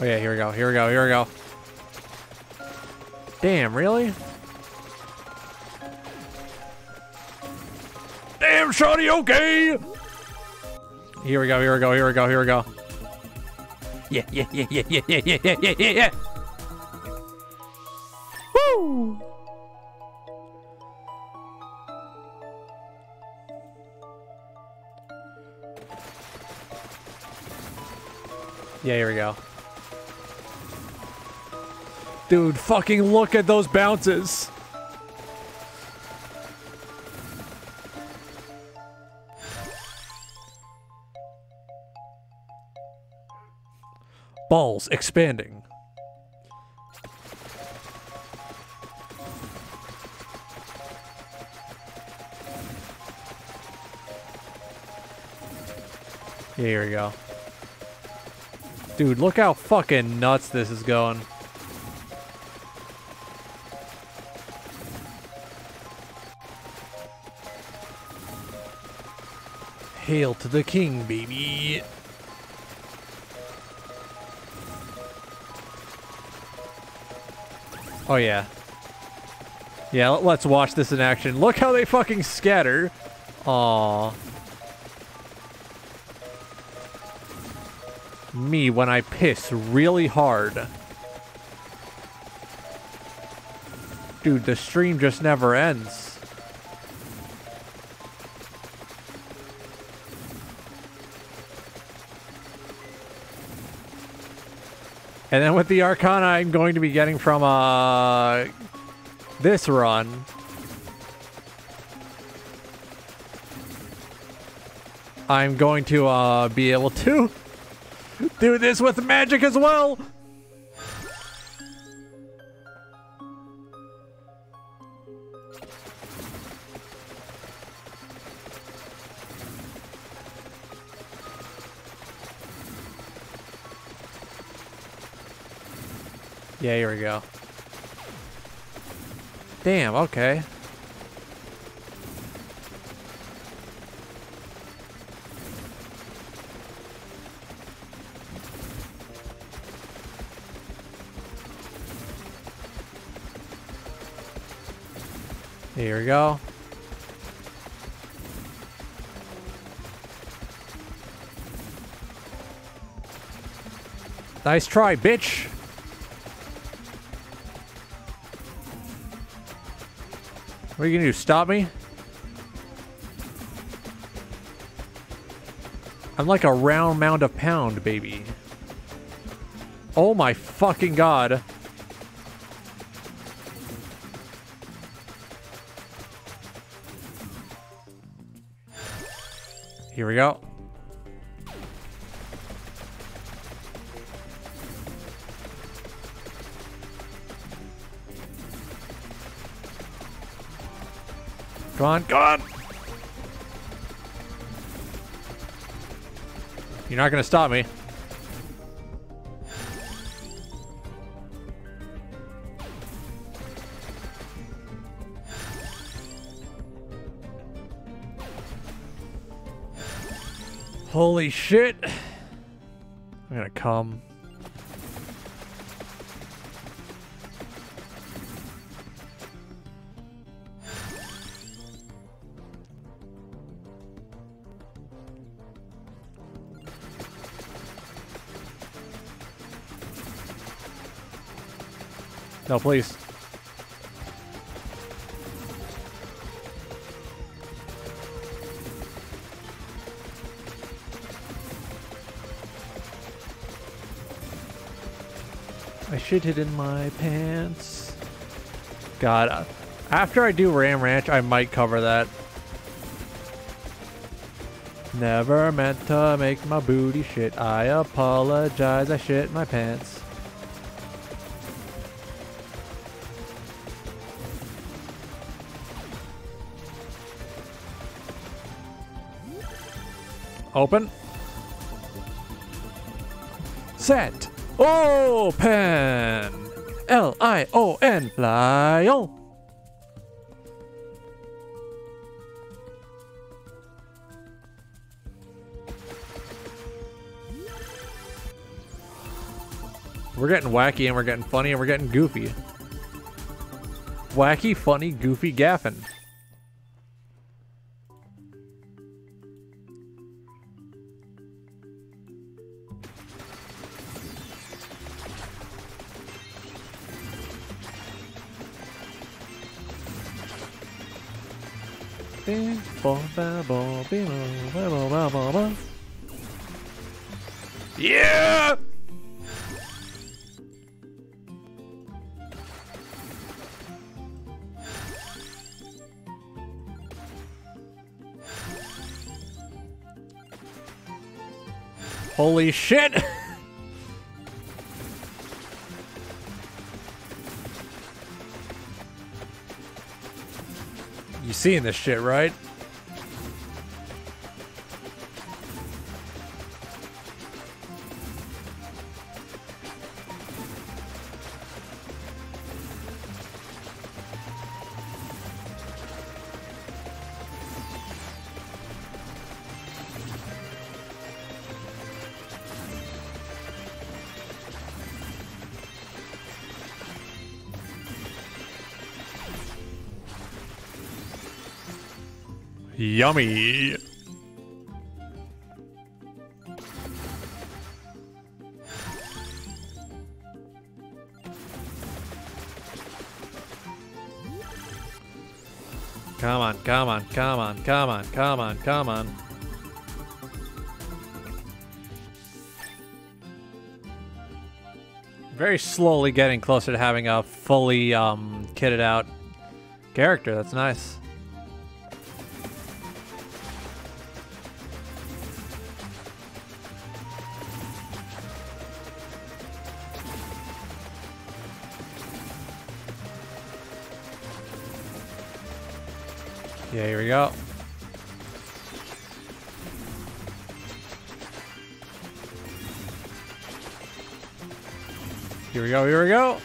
Oh yeah, here we go, here we go, here we go. Damn, really? Damn, Shawty, okay! Here we go, here we go, here we go, here we go. Yeah, yeah, yeah, yeah, yeah, yeah, yeah, yeah, yeah, yeah, Dude, fucking look at those bounces. Balls expanding. Here we go. Dude, look how fucking nuts this is going. Hail to the king, baby. Oh, yeah. Yeah, let's watch this in action. Look how they fucking scatter. Aww. Me when I piss really hard. Dude, the stream just never ends. And then with the Arcana I'm going to be getting from uh, this run. I'm going to uh, be able to [LAUGHS] do this with magic as well. Yeah, here we go. Damn, okay. Here we go. Nice try, bitch. What are you gonna do? Stop me? I'm like a round mound of pound, baby. Oh my fucking god. Here we go. Come on, come on! You're not gonna stop me. Holy shit. I'm gonna come. Please. I shit it in my pants. God, uh, after I do Ram Ranch, I might cover that. Never meant to make my booty shit. I apologize, I shit my pants. Open. Set. Open. L-I-O-N. Lion. We're getting wacky and we're getting funny and we're getting goofy. Wacky, funny, goofy, gaffin. Yeah! Holy shit! [LAUGHS] you seeing this shit, right? Yummy. Come on, come on, come on, come on, come on, come on. Very slowly getting closer to having a fully um, kitted out character. That's nice. We go, here we go.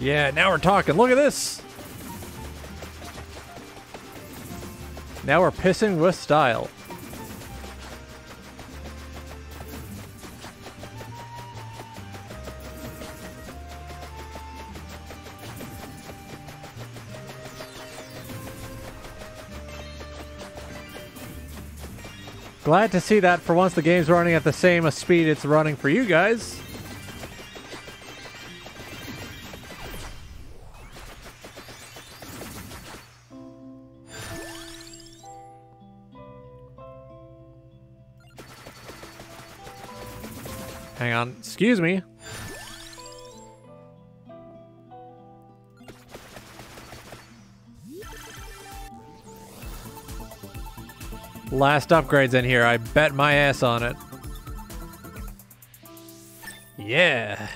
Yeah, now we're talking. Look at this. Now we're pissing with style. Glad to see that for once the game's running at the same speed it's running for you guys. Hang on. Excuse me. Last upgrades in here. I bet my ass on it. Yeah.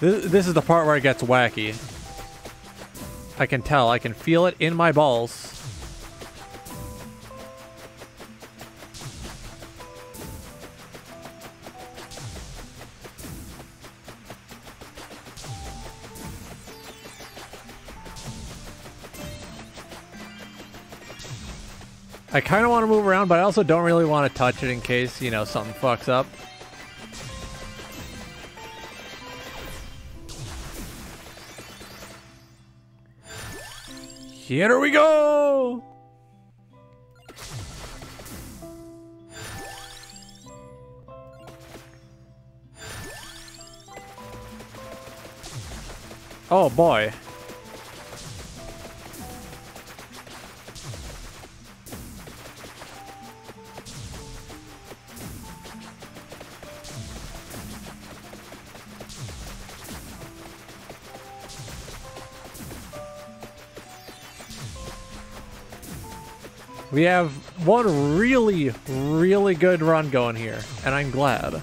This, is the part where it gets wacky. I can tell. I can feel it in my balls. I kind of want to move around, but I also don't really want to touch it in case, you know, something fucks up. Here we go! Oh boy. We have one really, really good run going here, and I'm glad.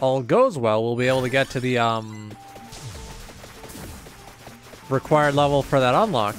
All goes well, we'll be able to get to the um, required level for that unlock.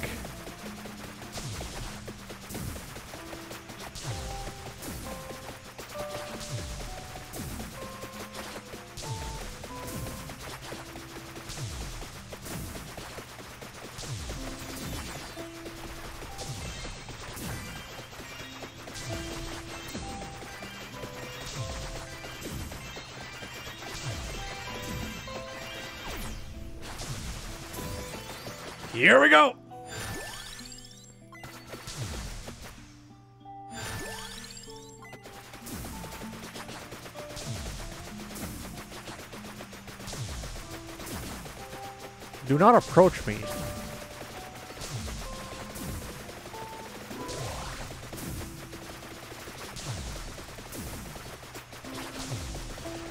Not approach me.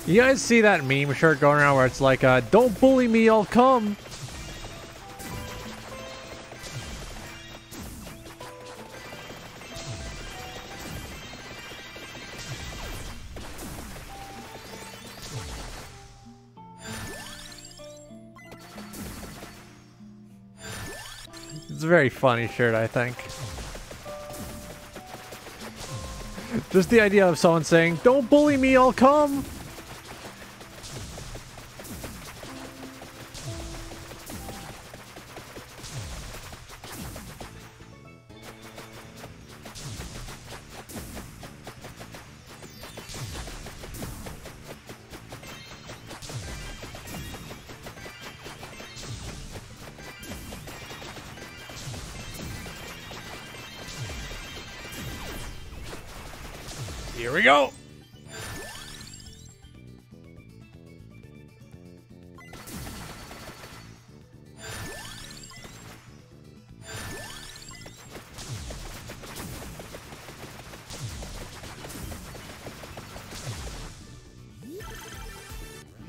You guys see that meme shirt going around where it's like, uh, don't bully me, I'll come. Very funny shirt, I think. Just the idea of someone saying, don't bully me, I'll come.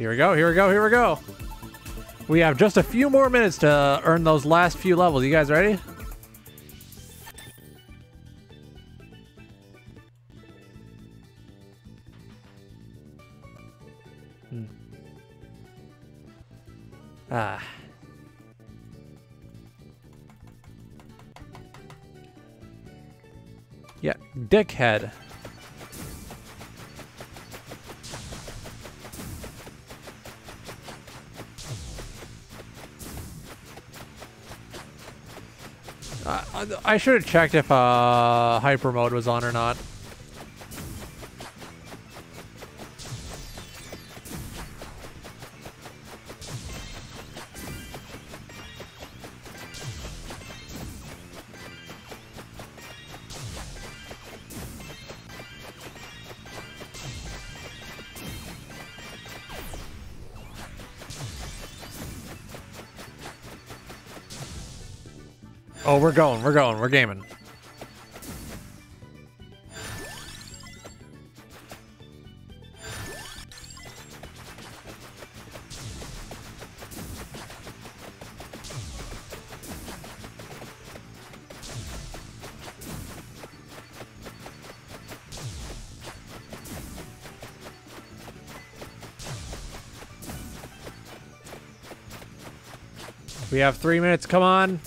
Here we go, here we go, here we go. We have just a few more minutes to earn those last few levels. You guys ready? Ah. Yeah, dickhead. I should have checked if uh, hyper mode was on or not. Oh, we're going, we're going, we're gaming. We have three minutes, come on.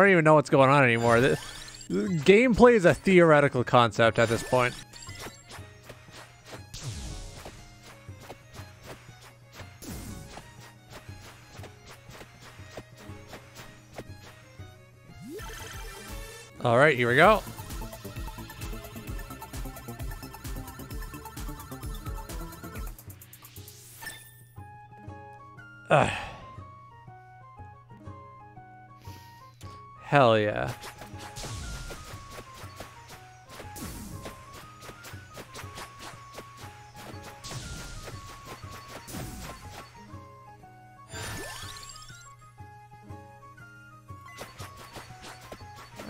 Don't even know what's going on anymore. The gameplay is a theoretical concept at this point. All right, here we go. Hell yeah.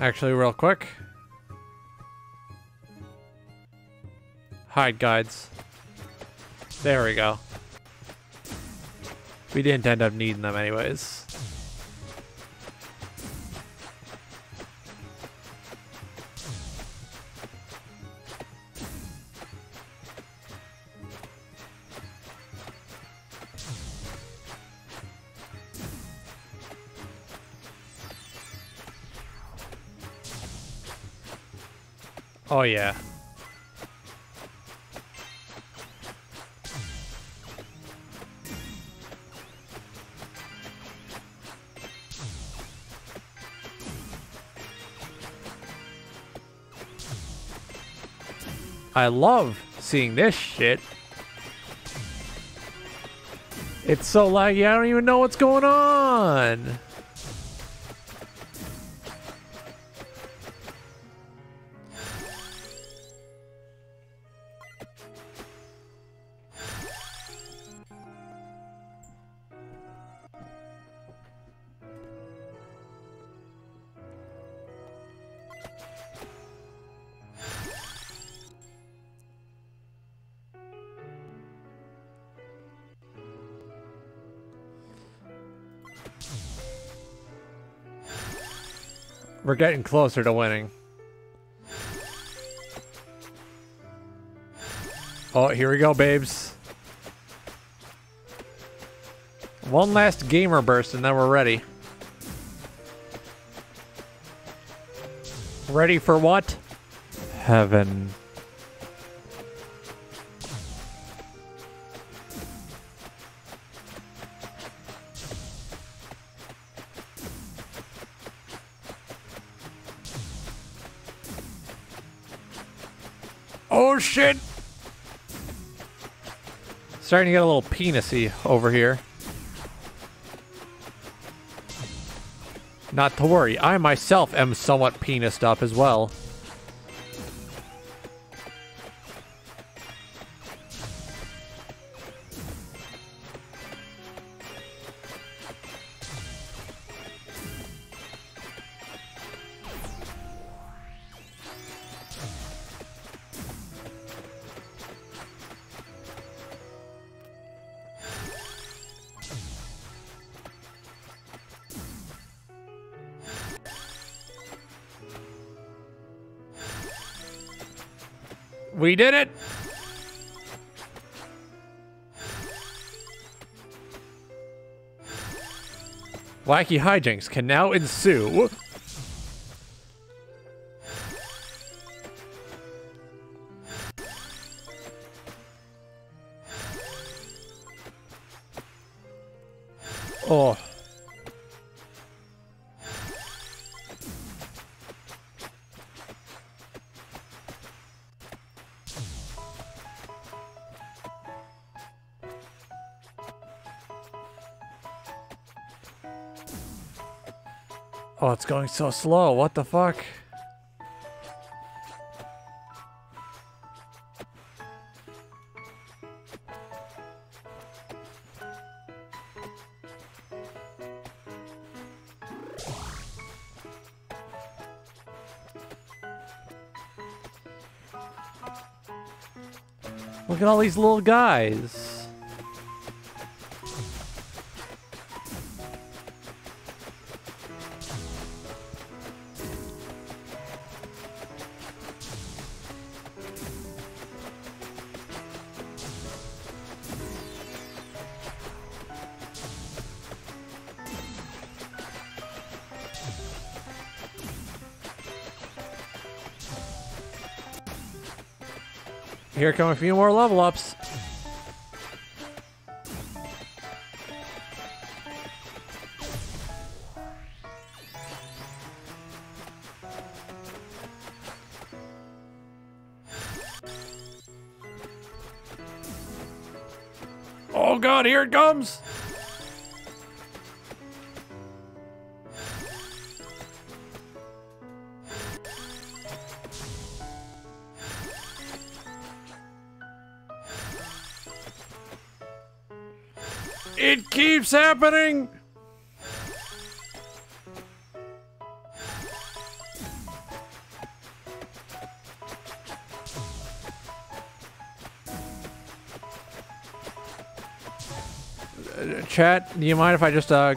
Actually, real quick. Hide guides. There we go. We didn't end up needing them anyways. Oh, yeah. I love seeing this shit. It's so laggy, I don't even know what's going on. We're getting closer to winning. Oh, here we go, babes. One last gamer burst and then we're ready. Ready for what? Heaven. Starting to get a little penisy over here. Not to worry, I myself am somewhat penised up as well. Wacky hijinks can now ensue. So slow. What the fuck? Look at all these little guys. Here come a few more level ups. Oh god, here it comes! Keeps happening! Chat, do you mind if I just, uh,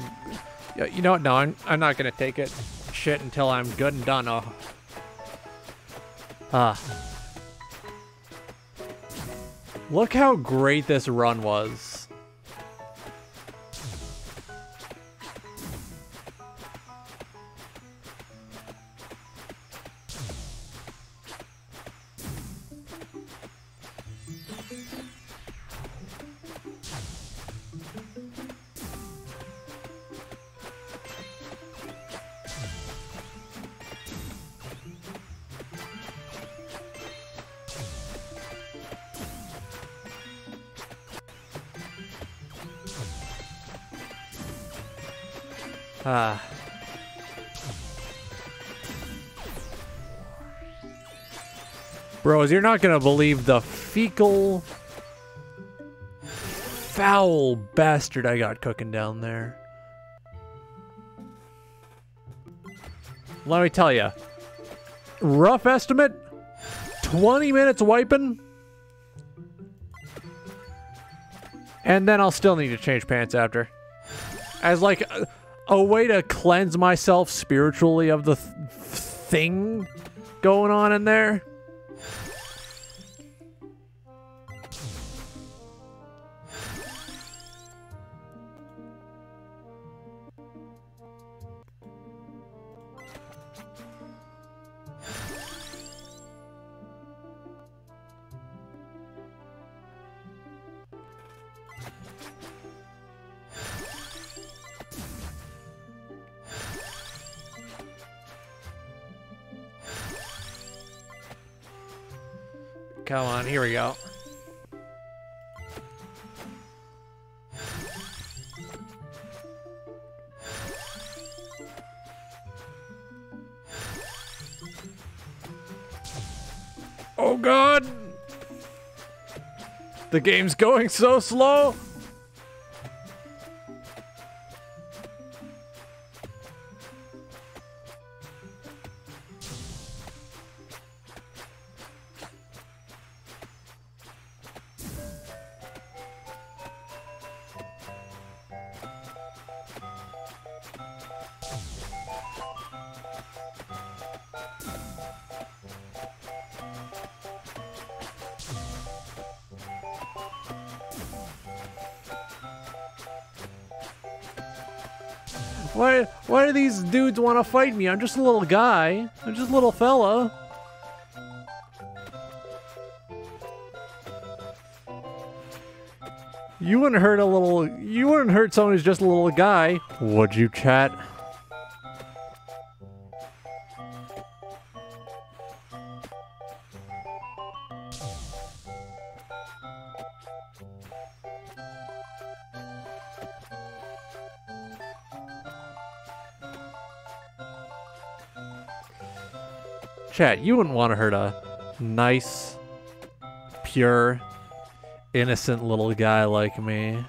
you know what? No, I'm, I'm not gonna take it shit until I'm good and done. Oh. Ah. Look how great this run was. You're not gonna believe the fecal foul bastard I got cooking down there. Let me tell you, rough estimate, 20 minutes wiping, and then I'll still need to change pants after. As like a, a way to cleanse myself spiritually of the th thing going on in there. Oh god! The game's going so slow! Want to fight me? I'm just a little guy. I'm just a little fella. You wouldn't hurt a little you wouldn't hurt someone who's just a little guy. Would you chat? Chat, you wouldn't want to hurt a nice, pure, innocent little guy like me.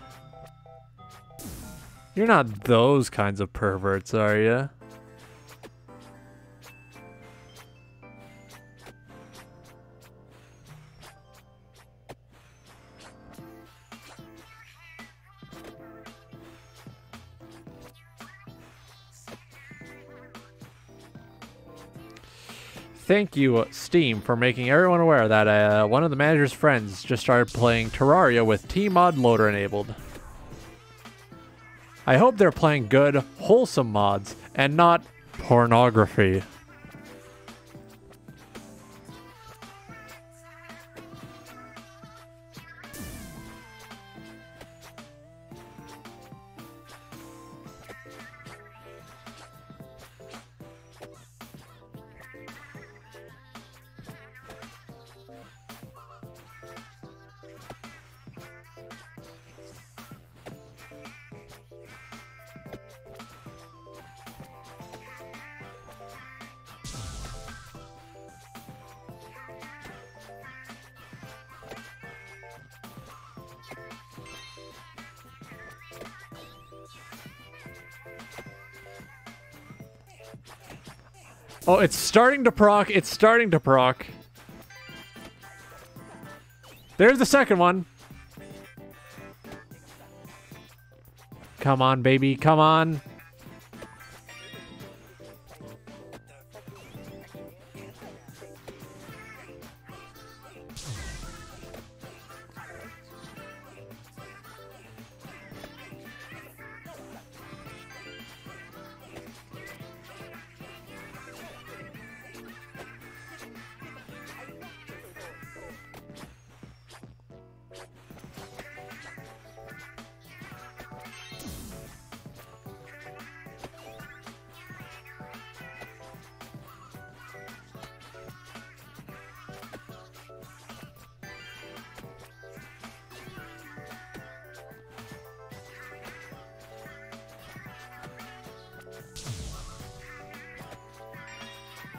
You're not those kinds of perverts, are you? Thank you, Steam, for making everyone aware that uh, one of the manager's friends just started playing Terraria with tModLoader enabled. I hope they're playing good, wholesome mods, and not pornography. It's starting to proc. It's starting to proc. There's the second one. Come on, baby. Come on.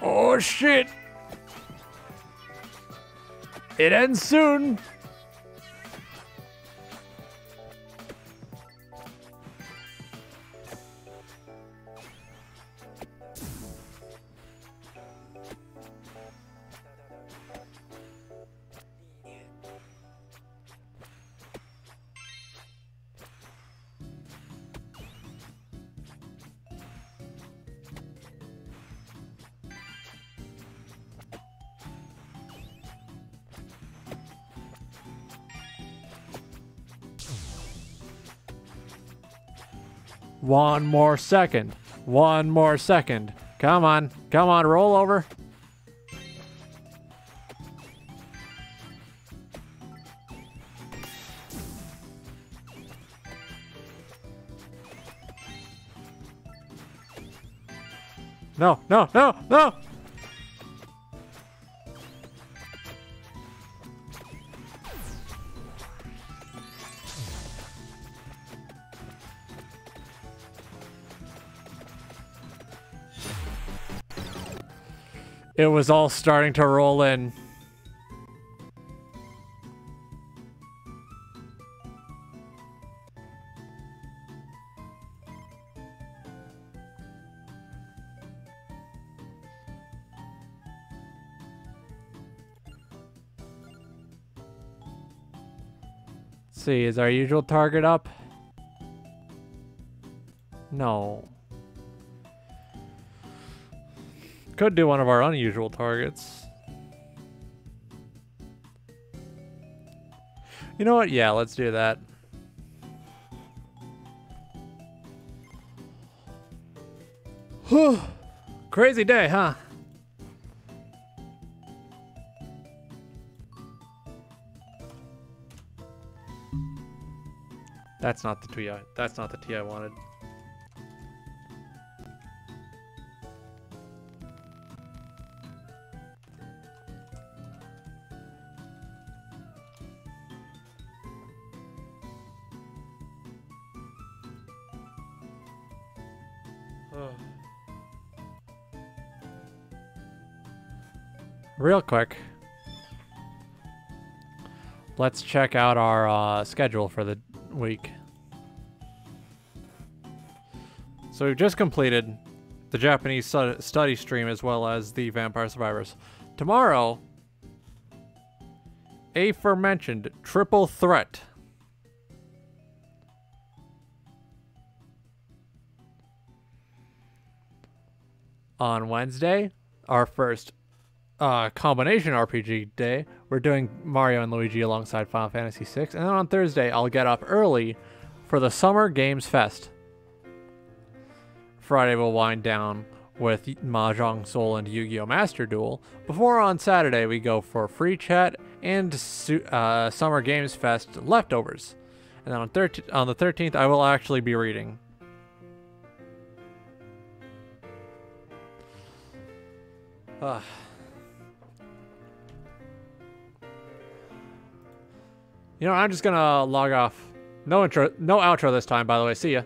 Oh shit! It ends soon. One more second. One more second. Come on. Come on. Roll over. No, no, no, no! It was all starting to roll in. Let's see, is our usual target up? No. Could do one of our unusual targets. You know what? Yeah, let's do that. Whew. [SIGHS] Crazy day, huh? That's not the T I. That's not the T I wanted. Real quick, let's check out our uh, schedule for the week. So we've just completed the Japanese study stream as well as the Vampire Survivors. Tomorrow, aforementioned triple threat. On Wednesday, our first uh, combination RPG day, we're doing Mario and Luigi alongside Final Fantasy VI. And then on Thursday, I'll get up early for the Summer Games Fest. Friday, we'll wind down with Mahjong Soul and Yu-Gi-Oh! Master Duel. Before on Saturday, we go for free chat and uh, Summer Games Fest leftovers. And then on, on the 13th, I will actually be reading. Ugh. You know, I'm just gonna log off. No intro, no outro this time, by the way. See ya.